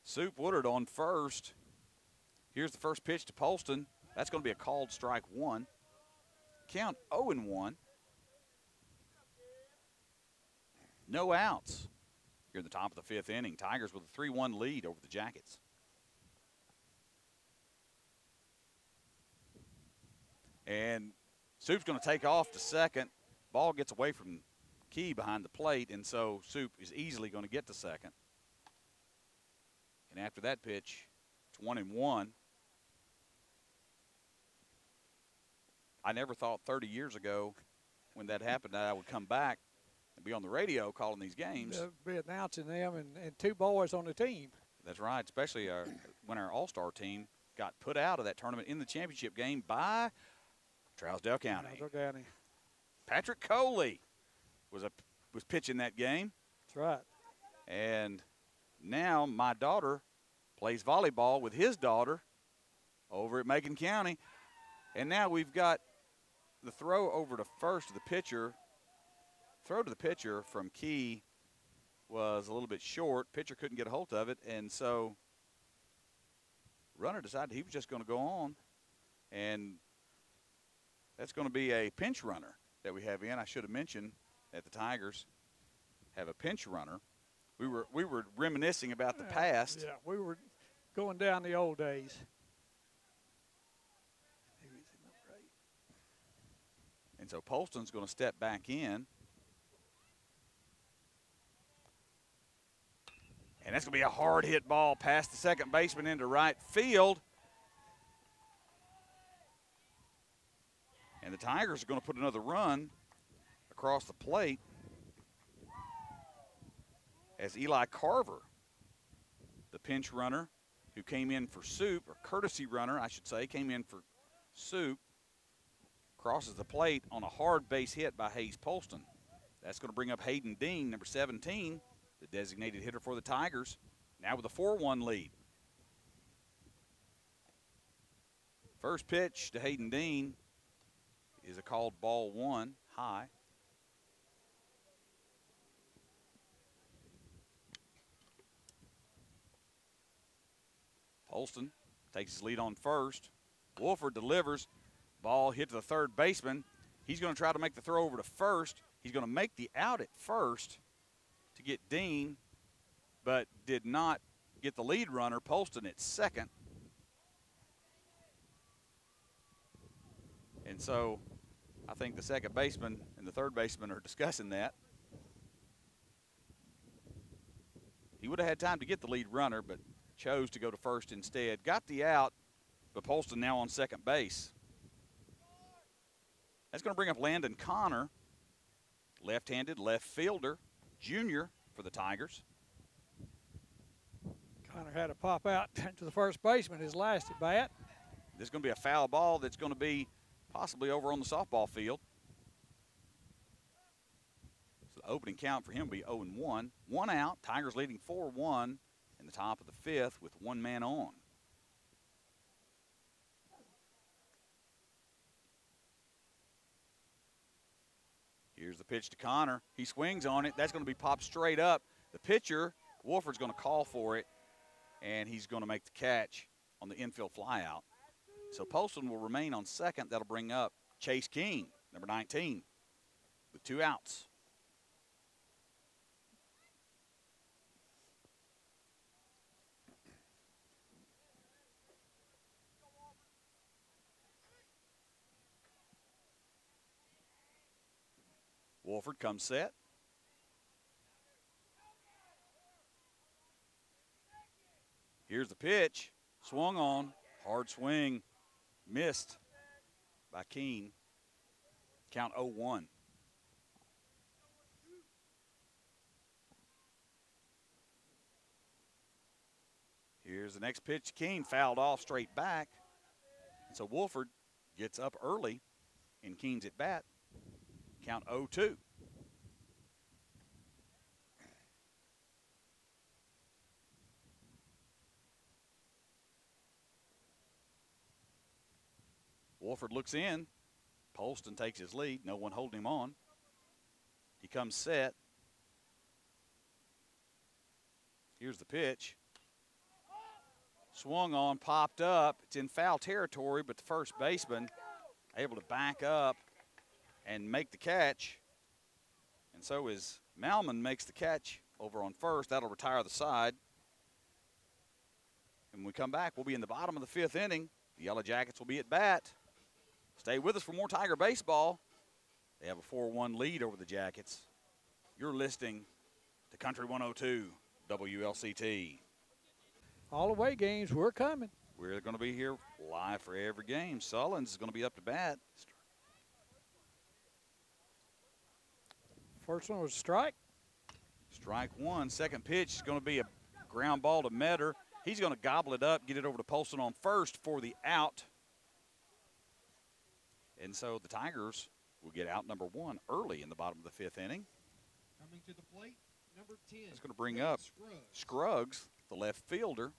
Soup Woodard on first. Here's the first pitch to Polston. That's going to be a called strike one. Count 0 and 1. No outs. Here in the top of the fifth inning. Tigers with a 3 1 lead over the Jackets. And Soup's going to take off to second. Ball gets away from Key behind the plate, and so Soup is easily going to get to second. And after that pitch, it's one and one. I never thought 30 years ago when that happened that I would come back and be on the radio calling these games. they'll be announcing them and, and two boys on the team. That's right, especially our, when our All-Star team got put out of that tournament in the championship game by Trousdale County. Trousdale County. Patrick Coley was a was pitching that game, That's right. and now my daughter plays volleyball with his daughter over at Macon County, and now we've got the throw over to first to the pitcher. Throw to the pitcher from Key was a little bit short. Pitcher couldn't get a hold of it, and so runner decided he was just going to go on, and that's going to be a pinch runner that we have in. I should have mentioned that the Tigers have a pinch runner. We were we were reminiscing about the past. Yeah, we were going down the old days. And so Polston's going to step back in. And that's going to be a hard hit ball past the second baseman into right field. And the Tigers are going to put another run across the plate as Eli Carver the pinch runner who came in for soup, or courtesy runner, I should say, came in for soup, crosses the plate on a hard base hit by Hayes Polston. That's going to bring up Hayden Dean, number 17, the designated hitter for the Tigers, now with a 4 1 lead. First pitch to Hayden Dean is a called ball one high. Polston takes his lead on first. Wolford delivers. Ball hit to the third baseman. He's going to try to make the throw over to first. He's going to make the out at first to get Dean, but did not get the lead runner, Polston, at second. And so I think the second baseman and the third baseman are discussing that. He would have had time to get the lead runner, but chose to go to first instead. Got the out, but Polston now on second base. That's going to bring up Landon Connor, left handed left fielder, junior for the Tigers. Connor had a pop out to the first baseman his last at bat. This is going to be a foul ball that's going to be possibly over on the softball field. So the opening count for him will be 0 1. One out. Tigers leading 4 1 in the top of the fifth with one man on. Here's the pitch to Connor. He swings on it. That's going to be popped straight up. The pitcher, Wolford's going to call for it, and he's going to make the catch on the infield flyout. So Polston will remain on second. That'll bring up Chase Keene, number 19, with two outs. Wolford comes set. Here's the pitch. Swung on. Hard swing. Missed by Keene. Count 0 1. Here's the next pitch. Keene fouled off straight back. So Wolford gets up early in Keene's at bat. Count 0 2. Wolford looks in. Polston takes his lead. No one holding him on. He comes set. Here's the pitch. Swung on, popped up. It's in foul territory, but the first baseman able to back up and make the catch. And so is Malman makes the catch over on first. That'll retire the side. And when we come back, we'll be in the bottom of the fifth inning. The Yellow Jackets will be at bat. Stay with us for more Tiger baseball. They have a 4 1 lead over the Jackets. You're listening to Country 102 WLCT. All away games, we're coming. We're going to be here live for every game. Sullins is going to be up to bat. First one was strike. Strike one. Second pitch is going to be a ground ball to Metter. He's going to gobble it up, get it over to Polston on first for the out. And so the Tigers will get out number one early in the bottom of the fifth inning. Coming to the plate, number 10. It's going to bring up Scruggs. Scruggs, the left fielder.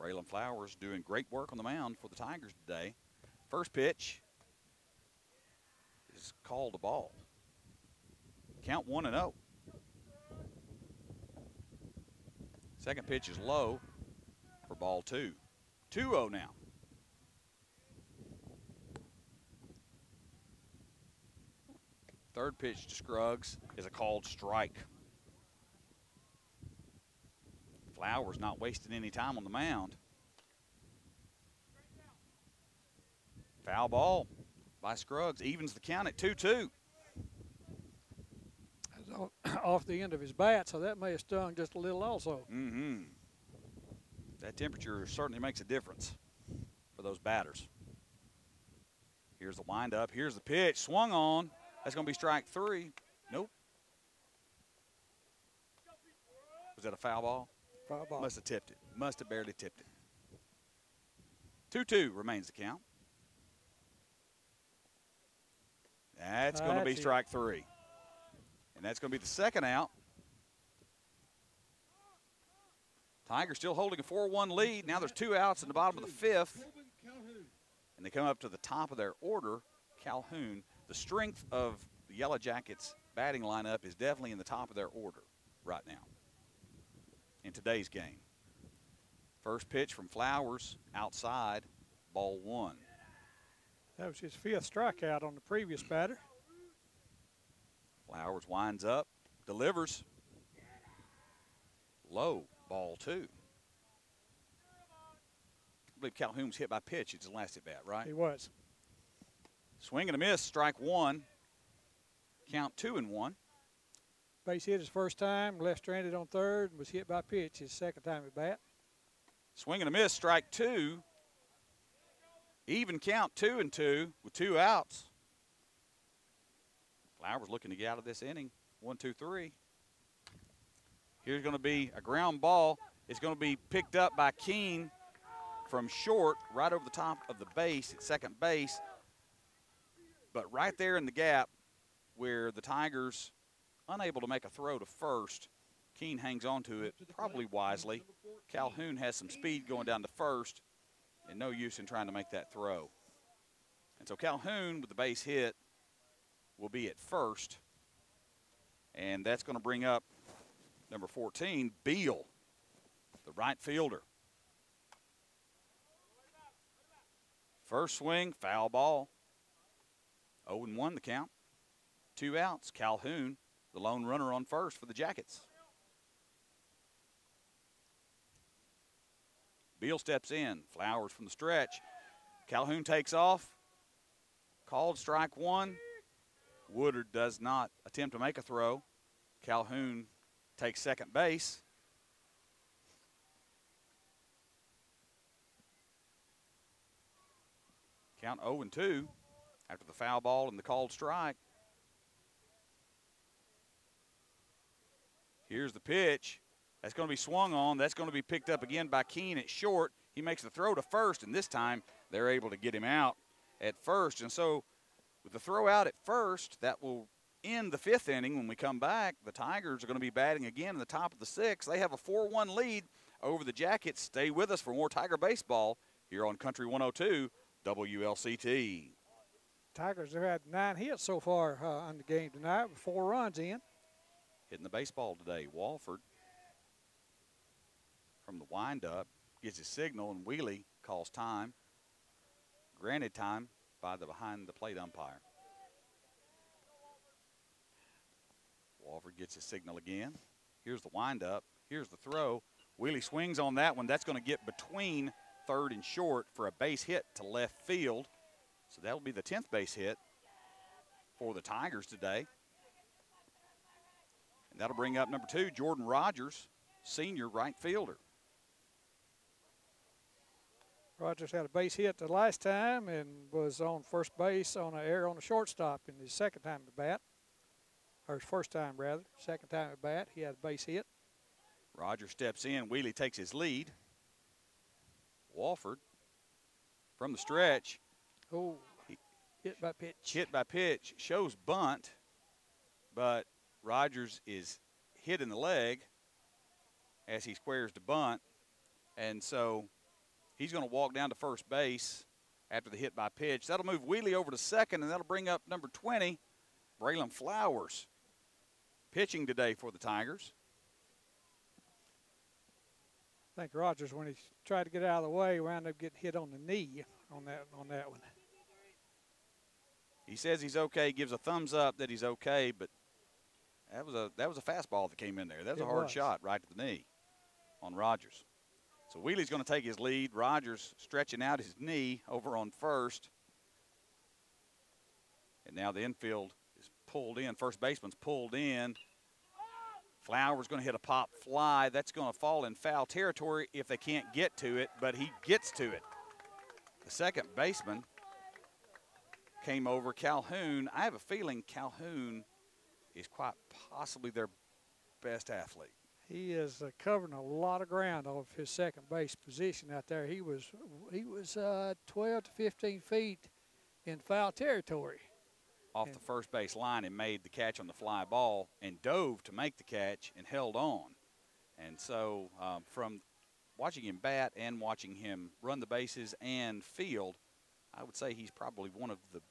Braylon Flowers doing great work on the mound for the Tigers today. First pitch is called a ball. Count one and oh. Second pitch is low for ball two. 2 0 now. Third pitch to Scruggs is a called strike. Flowers not wasting any time on the mound. Foul ball by Scruggs evens the count at 2 2. Off- the end of his bat, so that may have stung just a little also. Mm-hmm. That temperature certainly makes a difference for those batters. Here's the windup. Here's the pitch. Swung on. That's going to be strike three. Nope. Was that a foul ball? Foul ball. Must have tipped it. Must have barely tipped it. 2 2 remains the count. That's going to be it. strike three. And that's going to be the second out. Tigers still holding a 4 1 lead. Now there's two outs in the bottom of the fifth. And they come up to the top of their order. Calhoun, the strength of the Yellow Jackets batting lineup is definitely in the top of their order right now in today's game. First pitch from Flowers outside, ball one. That was his fifth strikeout on the previous batter. Flowers winds up, delivers. Low, ball two. I believe Calhoun's hit by pitch. It's his last at bat, right? He was. Swing and a miss, strike one. Count two and one. Base hit his first time, left stranded on third, and was hit by pitch his second time at bat. Swing and a miss, strike two. Even count two and two with two outs. Flowers looking to get out of this inning. One, two, three. Here's going to be a ground ball. It's going to be picked up by Keene from short, right over the top of the base at second base. But right there in the gap where the Tigers unable to make a throw to first, Keene hangs on to it probably wisely. Calhoun has some speed going down to first and no use in trying to make that throw. And so Calhoun with the base hit will be at first. And that's going to bring up number 14, Beal, the right fielder. First swing, foul ball. 0 and 1 the count. Two outs. Calhoun, the lone runner on first for the Jackets. Beal steps in. Flowers from the stretch. Calhoun takes off. Called strike one. Woodard does not attempt to make a throw. Calhoun takes second base. Count 0 and 2 after the foul ball and the called strike. Here's the pitch. That's going to be swung on. That's going to be picked up again by Keene at short. He makes the throw to first, and this time they're able to get him out at first. And so, with the throw out at first, that will end the fifth inning. When we come back, the Tigers are going to be batting again in the top of the sixth. They have a 4 1 lead over the Jackets. Stay with us for more Tiger baseball here on Country 102 WLCT. Tigers have had nine hits so far uh, on the game tonight, with four runs in. Hitting the baseball today, Wolford from the windup gets his signal, and Wheelie calls time. Granted time by the behind the plate umpire. Wolford gets his signal again. Here's the windup. Here's the throw. Wheelie swings on that one. That's going to get between third and short for a base hit to left field. So that'll be the 10th base hit for the Tigers today. And that'll bring up number two, Jordan Rogers, senior right fielder. Rogers had a base hit the last time and was on first base on an error on the shortstop in his second time at bat, or his first time rather, second time at bat. He had a base hit. Rogers steps in. Wheelie takes his lead. Wolford from the stretch, Oh, hit by pitch. hit by pitch, shows bunt, but Rogers is hit in the leg as he squares to bunt. And so he's going to walk down to first base after the hit by pitch. That'll move Wheelie over to second, and that'll bring up number 20, Braylon Flowers, pitching today for the Tigers. I think Rogers, when he tried to get out of the way, wound up getting hit on the knee on that on that one. He says he's okay, gives a thumbs up that he's okay, but that was a that was a fastball that came in there. That was It a hard was. shot right to the knee on Rogers. So Wheelie's going to take his lead. Rogers stretching out his knee over on first. And now the infield is pulled in. First baseman's pulled in. Flowers going to hit a pop fly. That's going to fall in foul territory if they can't get to it, but he gets to it. The second baseman came over Calhoun. I have a feeling Calhoun is quite possibly their best athlete. He is uh, covering a lot of ground off his second base position out there. He was he was uh, 12 to 15 feet in foul territory. Off the first base line and made the catch on the fly ball and dove to make the catch and held on. And so um, from watching him bat and watching him run the bases and field, I would say he's probably one of the,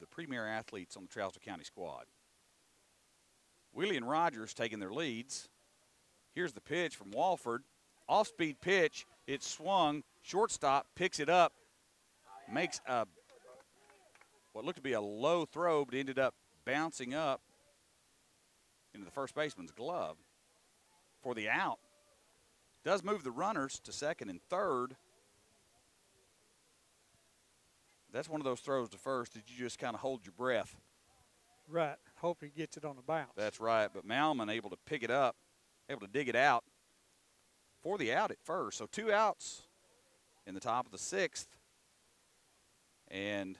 the premier athletes on the Trousdale County squad. Wheelie and Rogers taking their leads. Here's the pitch from Wolford. Off speed pitch. It swung. Shortstop picks it up. Makes a what looked to be a low throw, but ended up bouncing up into the first baseman's glove for the out. Does move the runners to second and third. That's one of those throws to first that you just kind of hold your breath. Right. Hope he gets it on the bounce. That's right. But Malman able to pick it up, able to dig it out for the out at first. So two outs in the top of the sixth. And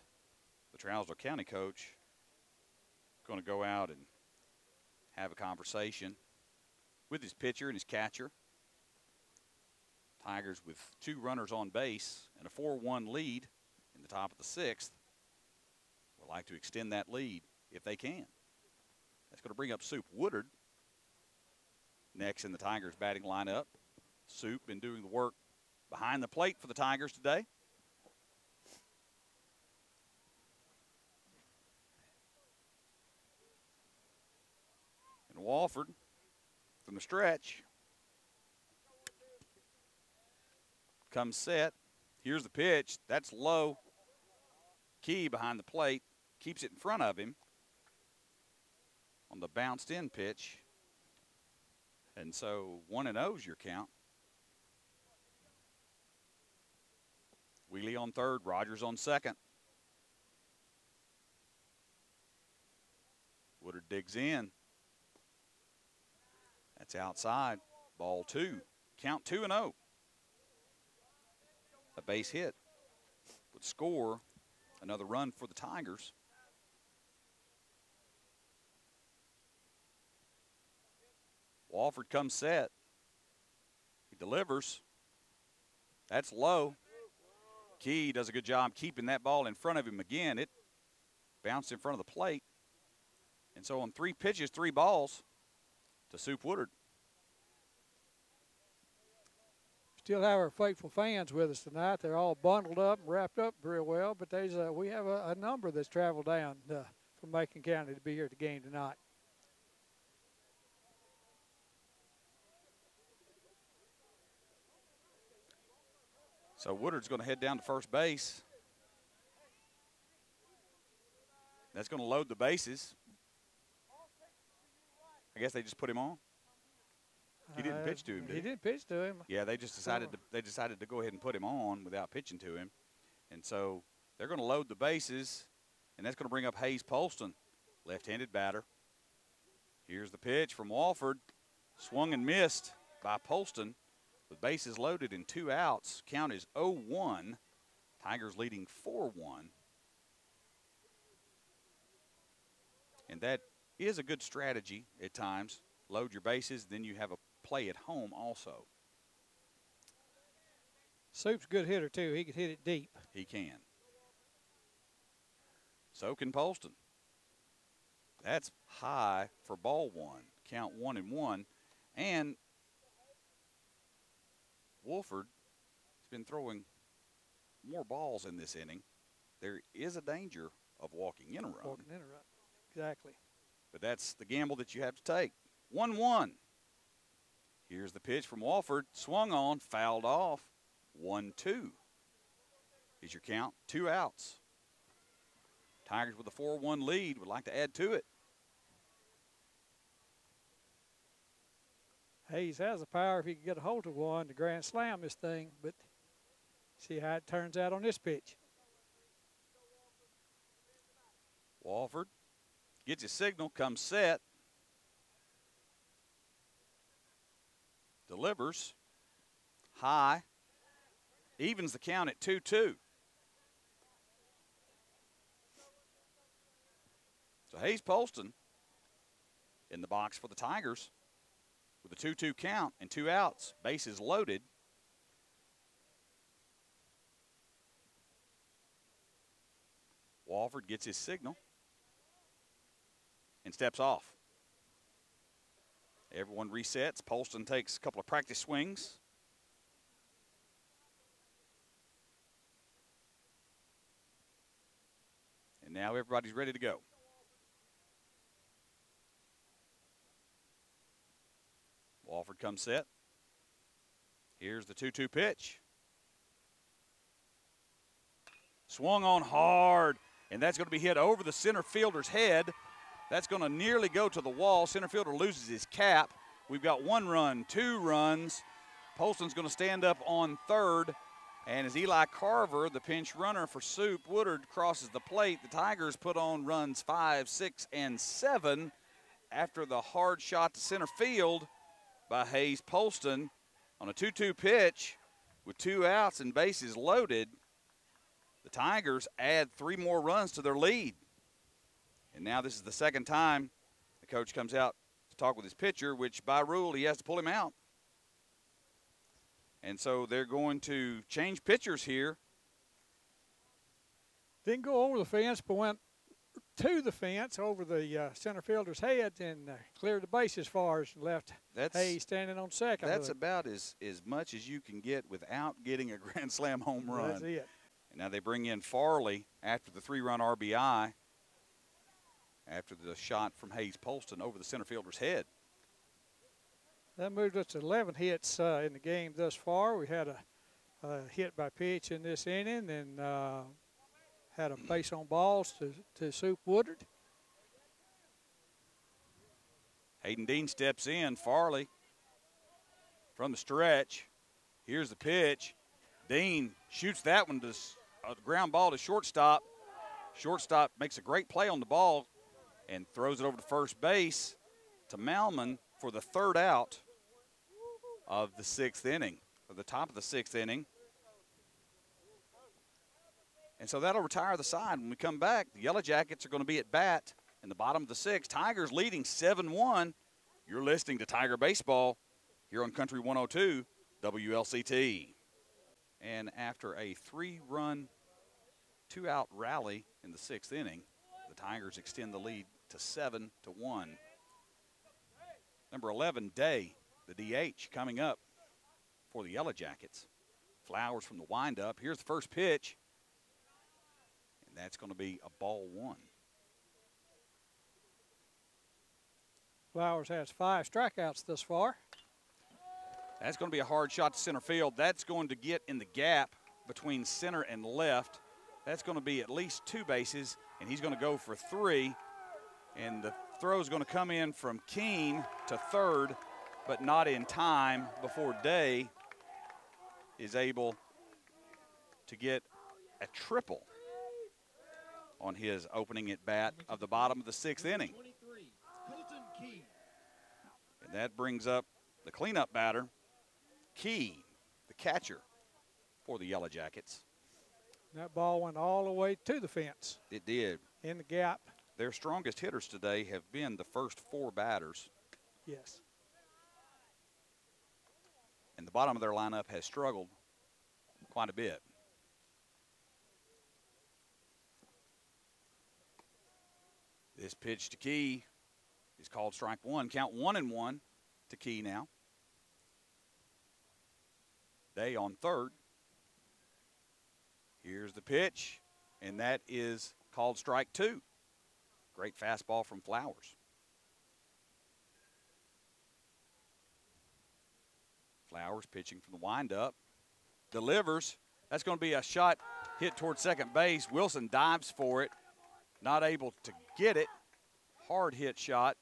the Trousdale County coach going to go out and have a conversation with his pitcher and his catcher. Tigers with two runners on base and a 4 1 lead in the top of the sixth. Would like to extend that lead if they can. That's going to bring up Soup Woodard next in the Tigers batting lineup. Soup been doing the work behind the plate for the Tigers today. And Wolford from the stretch comes set. Here's the pitch. That's low. Key behind the plate keeps it in front of him on the bounced in pitch. And so 1 and 0 is your count. Wheelie on third, Rogers on second. Woodard digs in. That's outside. Ball two. Count 2 and 0. A base hit would score another run for the Tigers. Wolford comes set. He delivers. That's low. Key does a good job keeping that ball in front of him again. It bounced in front of the plate. And so on three pitches, three balls to Soup Woodard. Still have our faithful fans with us tonight. They're all bundled up and wrapped up very well, but there's a, we have a, a number that's traveled down uh, from Macon County to be here at the game tonight. So Woodard's going to head down to first base. That's going to load the bases. I guess they just put him on. He didn't Uh, pitch to him, did He he? didn't pitch to him. Yeah, they just decided to they decided to go ahead and put him on without pitching to him, and so they're going to load the bases, and that's going to bring up Hayes Polston, left-handed batter. Here's the pitch from Wolford, swung and missed by Polston, with bases loaded and two outs. Count is 0-1. Tigers leading 4-1, and that is a good strategy at times. Load your bases, then you have a play at home also. Soup's a good hitter, too. He can hit it deep. He can. So can Polston. That's high for ball one. Count one and one. And Wolford has been throwing more balls in this inning. There is a danger of walking in a run, Walking in a run. Exactly. but that's the gamble that you have to take. 1 1. Here's the pitch from Wolford. Swung on, fouled off. 1 2 is your count. Two outs. Tigers with a 4 1 lead would like to add to it. Hayes has the power if he can get a hold of one to grand slam this thing, but see how it turns out on this pitch. Wolford gets his signal, comes set, delivers high, evens the count at 2 2. So Hayes Polston in the box for the Tigers. A 2 2 count and two outs, bases loaded. Wolford gets his signal and steps off. Everyone resets. Polston takes a couple of practice swings. And now everybody's ready to go. Wolford comes set. Here's the 2 2 pitch. Swung on hard, and that's going to be hit over the center fielder's head. That's going to nearly go to the wall. Center fielder loses his cap. We've got one run, two runs. Polston's going to stand up on third. And as Eli Carver, the pinch runner for Soup Woodard, crosses the plate, the Tigers put on runs five, six, and seven after the hard shot to center field by Hayes Polston on a 2 2 pitch with two outs and bases loaded. The Tigers add three more runs to their lead. And now this is the second time the coach comes out to talk with his pitcher, which by rule he has to pull him out. And so they're going to change pitchers here. Didn't go over the fence, but went to the fence over the uh, center fielder's head and uh, cleared the base as far as left That's Hayes standing on second. that's about as, as much as you can get without getting a grand slam home run. That's it. And now they bring in Farley after the three-run RBI after the shot from Hayes Polston over the center fielder's head. That moved us to 11 hits uh, in the game thus far. We had a, a hit by pitch in this inning and uh, had a base on balls to, to Soup Woodard. Hayden Dean steps in. Farley from the stretch. Here's the pitch. Dean shoots that one to a ground ball to shortstop. Shortstop makes a great play on the ball and throws it over to first base to Malman for the third out of the sixth inning, or the top of the sixth inning. And so that'll retire the side. When we come back, the Yellow Jackets are going to be at bat in the bottom of the sixth. Tigers leading 7 1. You're listening to Tiger Baseball here on Country 102 WLCT. And after a three run, two out rally in the sixth inning, the Tigers extend the lead to 7 to 1. Number 11, Day, the DH, coming up for the Yellow Jackets. Flowers from the windup. Here's the first pitch. That's going to be a ball one. Flowers has five strikeouts thus far. That's going to be a hard shot to center field. That's going to get in the gap between center and left. That's going to be at least two bases, and he's going to go for three. And the throw is going to come in from Keene to third, but not in time before Day is able to get a triple on his opening at bat of the bottom of the sixth inning. 23, Colton Key. And that brings up the cleanup batter, Key, the catcher for the Yellow Jackets. That ball went all the way to the fence It did. in the gap. Their strongest hitters today have been the first four batters, Yes. and the bottom of their lineup has struggled quite a bit. This pitch to Key is called strike one. Count one and one to Key now. Day on third. Here's the pitch, and that is called strike two. Great fastball from Flowers. Flowers pitching from the windup. Delivers. That's going to be a shot hit towards second base. Wilson dives for it. Not able to get it. Hard hit shot.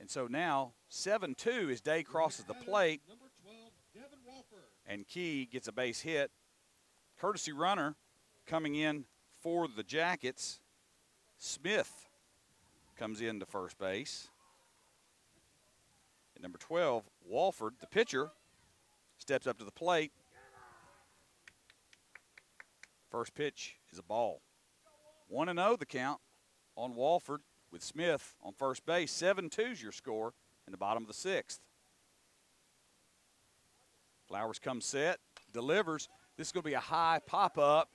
And so now 7 2 as Day crosses the plate 12, and Key gets a base hit. Courtesy runner coming in for the Jackets. Smith comes in to first base. Number 12, Wolford, the pitcher, steps up to the plate. First pitch is a ball. 1 0 the count on Wolford with Smith on first base. 7 2's your score in the bottom of the sixth. Flowers comes set, delivers. This is going to be a high pop up.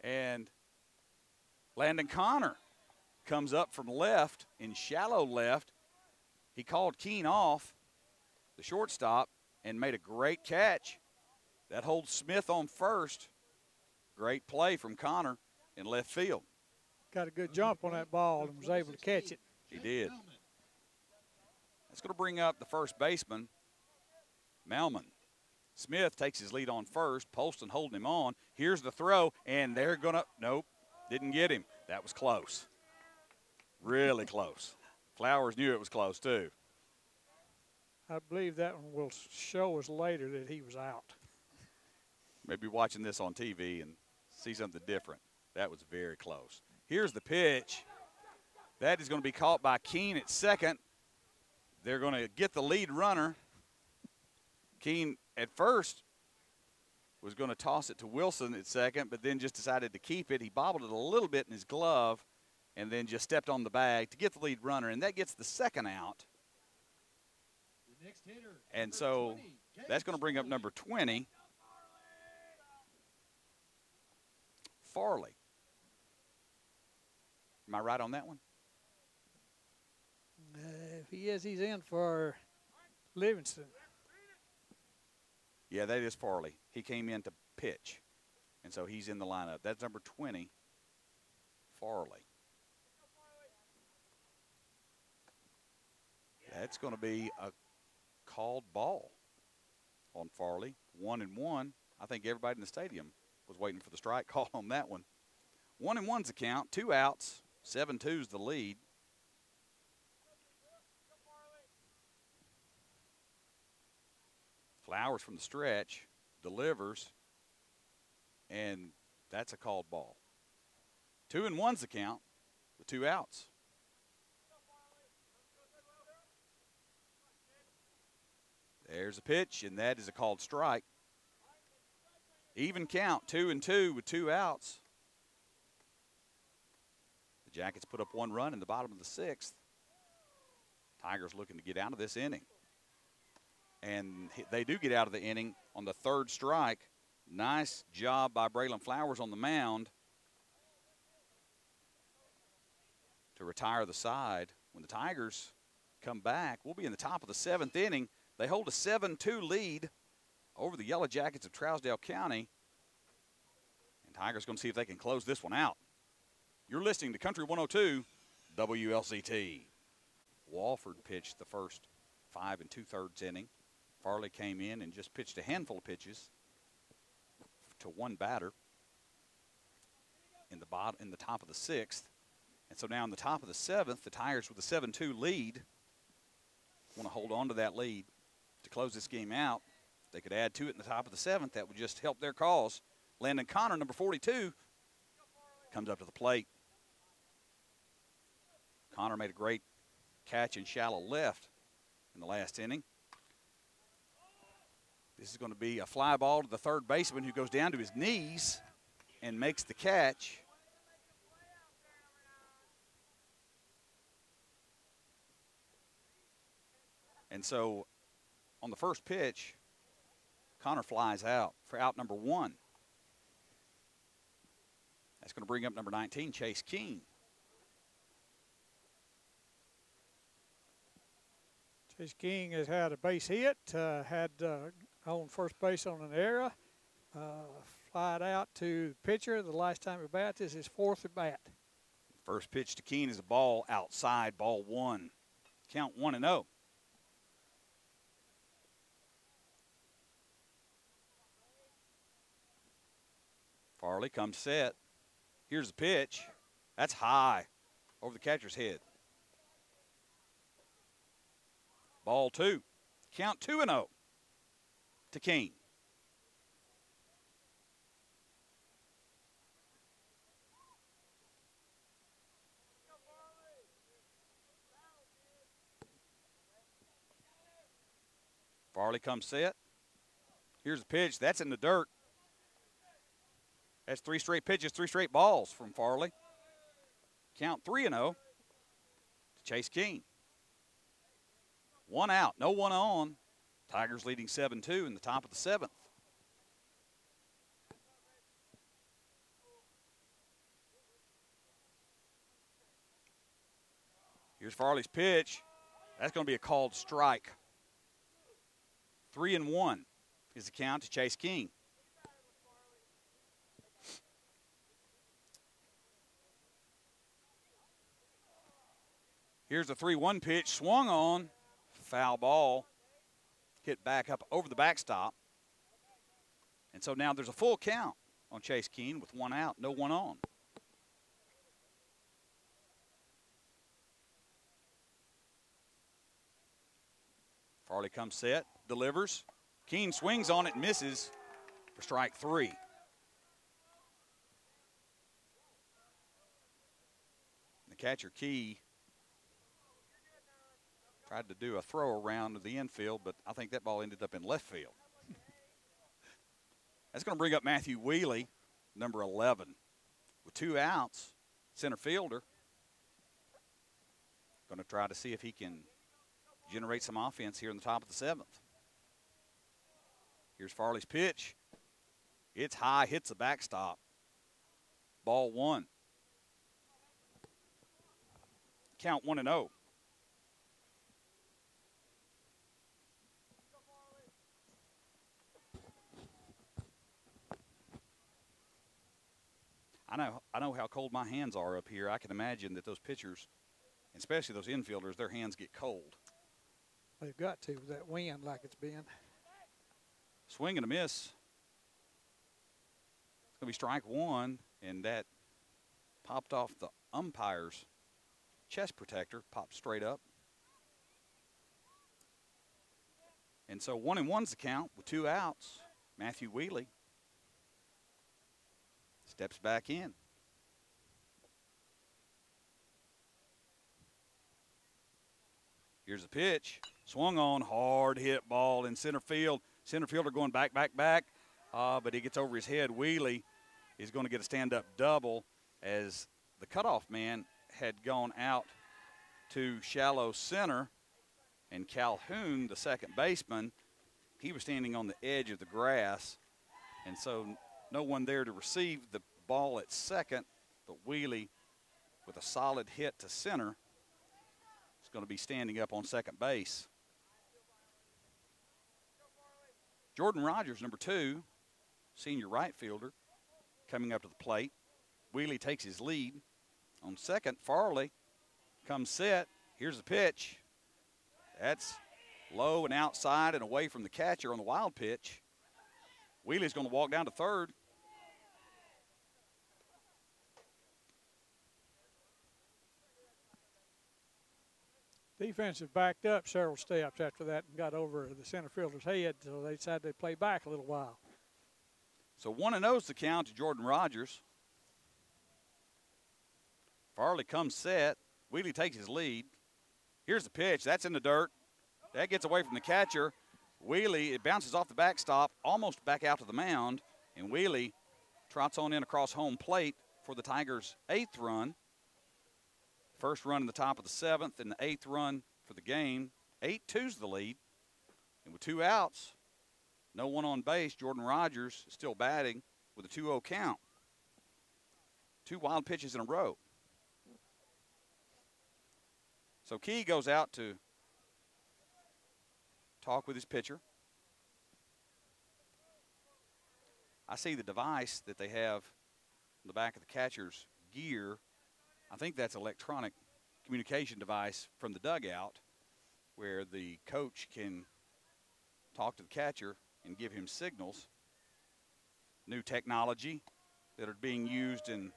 And Landon Connor comes up from left in shallow left. He called Keene off, the shortstop, and made a great catch. That holds Smith on first. Great play from Connor in left field. Got a good jump on that ball and was able to catch it. He did. That's going to bring up the first baseman, Malman. Smith takes his lead on first. Polston holding him on. Here's the throw, and they're going to, nope, didn't get him. That was close. Really close. Flowers knew it was close, too. I believe that one will show us later that he was out. Maybe watching this on TV and see something different. That was very close. Here's the pitch. That is going to be caught by Keene at second. They're going to get the lead runner. Keene at first was going to toss it to Wilson at second, but then just decided to keep it. He bobbled it a little bit in his glove and then just stepped on the bag to get the lead runner, and that gets the second out. The next hitter, And so 20, that's going to bring up number 20, Farley. Am I right on that one? Uh, if he is, he's in for Livingston. Yeah, that is Farley. He came in to pitch, and so he's in the lineup. That's number 20, Farley. That's going to be a called ball on Farley. One and one. I think everybody in the stadium was waiting for the strike call on that one. One and one's the count. Two outs. Seven two's the lead. Flowers from the stretch delivers, and that's a called ball. Two and one's account, the two outs. There's a pitch, and that is a called strike. Even count, two and two with two outs. The Jackets put up one run in the bottom of the sixth. Tigers looking to get out of this inning. And they do get out of the inning on the third strike. Nice job by Braylon Flowers on the mound to retire the side. When the Tigers come back, we'll be in the top of the seventh inning. They hold a 7 2 lead over the Yellow Jackets of Trousdale County. And Tigers going to see if they can close this one out. You're listening to Country 102 WLCT. Wolford pitched the first five and two thirds inning. Farley came in and just pitched a handful of pitches to one batter in the bottom in the top of the sixth. And so now in the top of the seventh, the Tigers with a 7-2 lead want to hold on to that lead to close this game out. They could add to it in the top of the seventh, that would just help their cause. Landon Connor, number 42, comes up to the plate. Connor made a great catch in shallow left in the last inning. This is going to be a fly ball to the third baseman who goes down to his knees and makes the catch. And so on the first pitch, Connor flies out for out number one. That's going to bring up number 19, Chase Keene. Chase King has had a base hit, uh, had uh, on first base on an error, uh, flied out to the pitcher the last time he bat. This is his fourth at bat. First pitch to Keene is a ball outside, ball one. Count one and oh. Farley comes set. Here's the pitch. That's high over the catcher's head. Ball two. Count two and oh to Keene. Farley comes set. Here's the pitch. That's in the dirt. That's three straight pitches, three straight balls from Farley. Count 3 and 0 to Chase Keene. One out, no one on. Tigers leading 7 2 in the top of the seventh. Here's Farley's pitch. That's going to be a called strike. Three and one is the count to Chase Keene. Here's the 3 1 pitch, swung on, foul ball, hit back up over the backstop. And so now there's a full count on Chase Keene with one out, no one on. Farley comes set, delivers. Keene swings on it, misses for strike three. The catcher Key tried to do a throw around to the infield, but I think that ball ended up in left field. That's going to bring up Matthew Wheely, number 11, with two outs, center fielder. Going to try to see if he can generate some offense here in the top of the seventh. Here's Farley's pitch. It's high, hits the backstop. Ball one. Count one and zero. Oh. I know I know how cold my hands are up here. I can imagine that those pitchers, especially those infielders, their hands get cold. They've got to with that wind like it's been. Swing and a miss. It's going to be strike one, and that popped off the umpire's chest protector, popped straight up. And so one and one's the count with two outs. Matthew Wheely steps back in. Here's the pitch. Swung on, hard hit ball in center field. Center fielder going back, back, back. Uh, but he gets over his head. Wheelie is going to get a stand up double as the cutoff man had gone out to shallow center. And Calhoun, the second baseman, he was standing on the edge of the grass. And so no one there to receive the ball at second. But Wheelie with a solid hit to center, is going to be standing up on second base. Jordan Rogers, number two, senior right fielder, coming up to the plate. Wheelie takes his lead. On second, Farley comes set. Here's the pitch. That's low and outside and away from the catcher on the wild pitch. Wheely's going to walk down to third. Defense has backed up several steps after that and got over the center fielder's head, so they decided to play back a little while. So 1 0 is the count to Jordan Rogers. Farley comes set. Wheely takes his lead. Here's the pitch. That's in the dirt. That gets away from the catcher. Wheelie, it bounces off the backstop, almost back out to the mound, and Wheelie trots on in across home plate for the Tigers' eighth run. First run in the top of the seventh and the eighth run for the game. 8 2's the lead. And with two outs, no one on base, Jordan Rogers is still batting with a 2 0 count. Two wild pitches in a row. So Key goes out to talk with his pitcher. I see the device that they have on the back of the catcher's gear I think that's electronic communication device from the dugout where the coach can talk to the catcher and give him signals. New technology that are being used in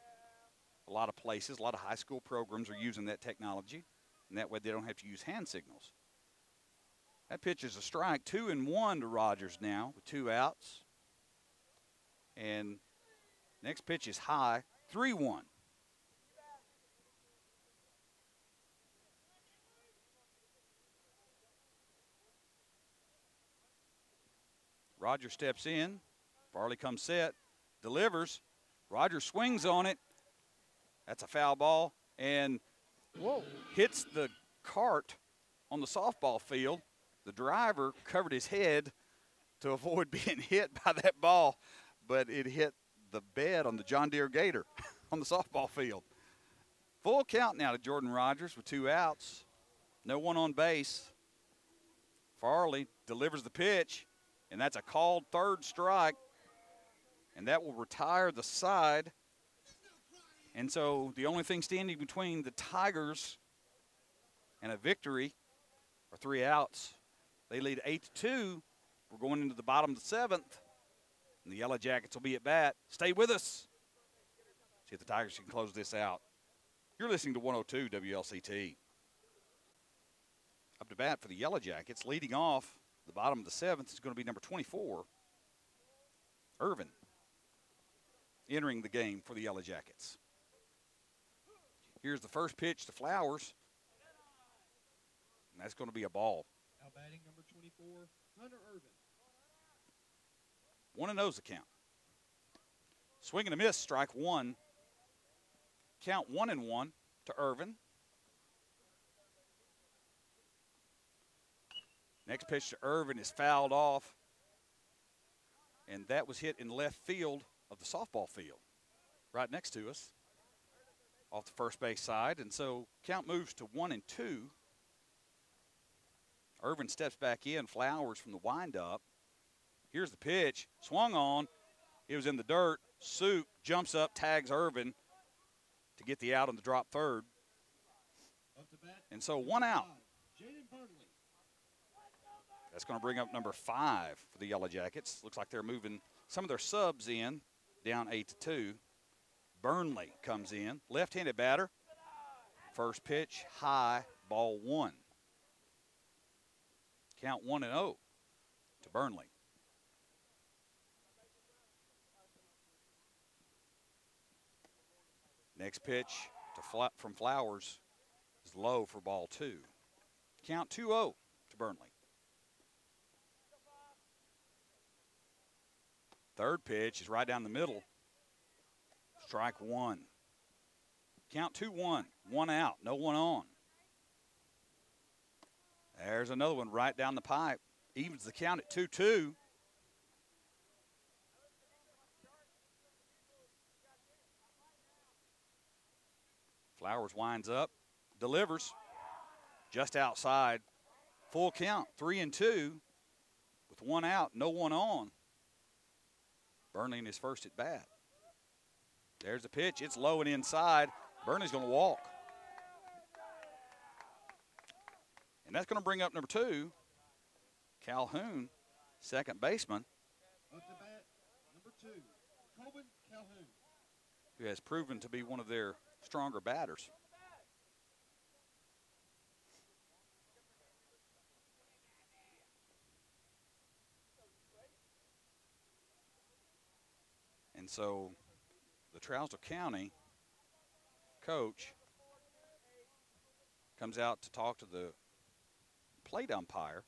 a lot of places. A lot of high school programs are using that technology, and that way they don't have to use hand signals. That pitch is a strike, two and one to Rogers now with two outs. And next pitch is high, 3 1. Roger steps in. Farley comes set, delivers. Roger swings on it. That's a foul ball. and Whoa. hits the cart on the softball field. The driver covered his head to avoid being hit by that ball, but it hit the bed on the John Deere Gator on the softball field. Full count now to Jordan Rogers with two outs. No one on base. Farley delivers the pitch, and that's a called third strike, and that will retire the side. And so the only thing standing between the Tigers and a victory are three outs. They lead eight to two. We're going into the bottom of the seventh, and the Yellow Jackets will be at bat. Stay with us. See if the Tigers can close this out. You're listening to 102 WLCT. Up to bat for the Yellow Jackets, leading off the bottom of the seventh is going to be number 24, Irvin, entering the game for the Yellow Jackets. Here's the first pitch to Flowers, and that's going to be a ball. Now batting number 24, Hunter Irvin. One and O's account. Swing and a miss, strike one. Count one and one to Irvin. Next pitch to Irvin is fouled off, and that was hit in left field of the softball field, right next to us, off the first base side. And so count moves to one and two. Irvin steps back in, Flowers from the windup. Here's the pitch, swung on. It was in the dirt. Soup jumps up, tags Irvin to get the out on the drop third. Up to bat. And so one out. That's going to bring up number five for the Yellow Jackets. Looks like they're moving some of their subs in, down eight to two. Burnley comes in, left-handed batter. First pitch, high, ball one. Count one and zero to Burnley. Next pitch to from Flowers is low for ball two. Count 2 0 to Burnley. Third pitch is right down the middle. Strike one. Count 2 1. One out, no one on. There's another one right down the pipe. Evens the count at 2 2. Flowers winds up, delivers just outside. Full count, three and two, with one out, no one on. Burnley in his first at bat. There's the pitch. It's low and inside. Burnley's going to walk. And that's going to bring up number two, Calhoun, second baseman, bat number two, Coben Calhoun. who has proven to be one of their stronger batters. And so the Trousdale County coach comes out to talk to the plate umpire.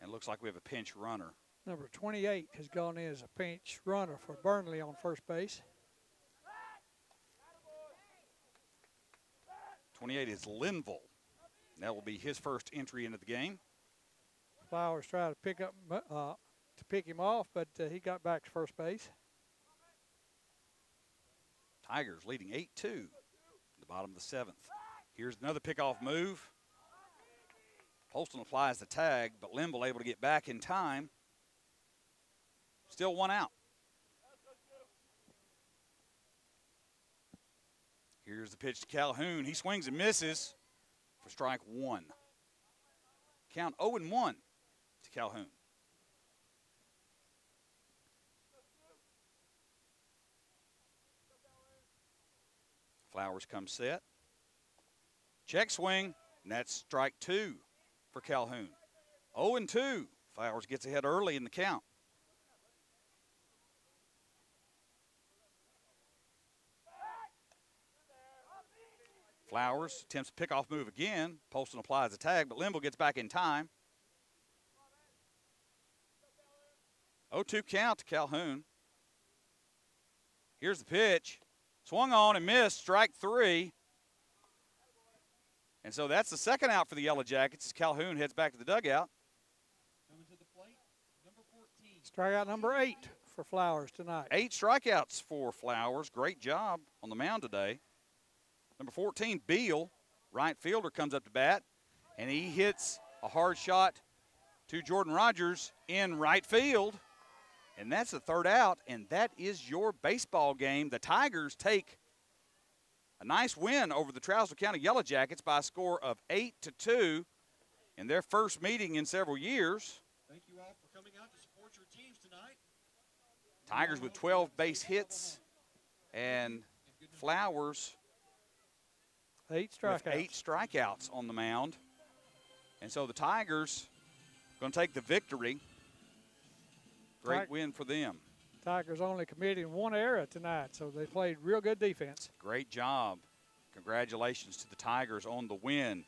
And it looks like we have a pinch runner. Number 28 has gone in as a pinch runner for Burnley on first base. 28 is Linville. That will be his first entry into the game. Flowers tried to pick up uh, to pick him off, but uh, he got back to first base. Tigers leading 8 2 in the bottom of the seventh. Here's another pickoff move. Polston applies the tag, but Linville able to get back in time. Still one out. Here's the pitch to Calhoun. He swings and misses for strike one. Count 0 and 1 to Calhoun. Flowers come set. Check swing, and that's strike two for Calhoun. 0 and 2. Flowers gets ahead early in the count. Flowers attempts a pickoff move again. Polston applies the tag, but Linville gets back in time. 0 2 count to Calhoun. Here's the pitch. Swung on and missed. Strike three. And so that's the second out for the Yellow Jackets as Calhoun heads back to the dugout. Coming to the plate, number 14. Strikeout number eight for Flowers tonight. Eight strikeouts for Flowers. Great job on the mound today. Number 14, Beal, right fielder, comes up to bat, and he hits a hard shot to Jordan Rogers in right field. And that's the third out, and that is your baseball game. The Tigers take a nice win over the Trousdale County Yellow Jackets by a score of 8 to 2 in their first meeting in several years. Thank you all for coming out to support your teams tonight. Tigers with 12 base hits and Flowers Eight with strikeouts. eight strikeouts on the mound. And so the Tigers going to take the victory. Great Tig win for them. Tigers only committing one error tonight, so they played real good defense. Great job. Congratulations to the Tigers on the win.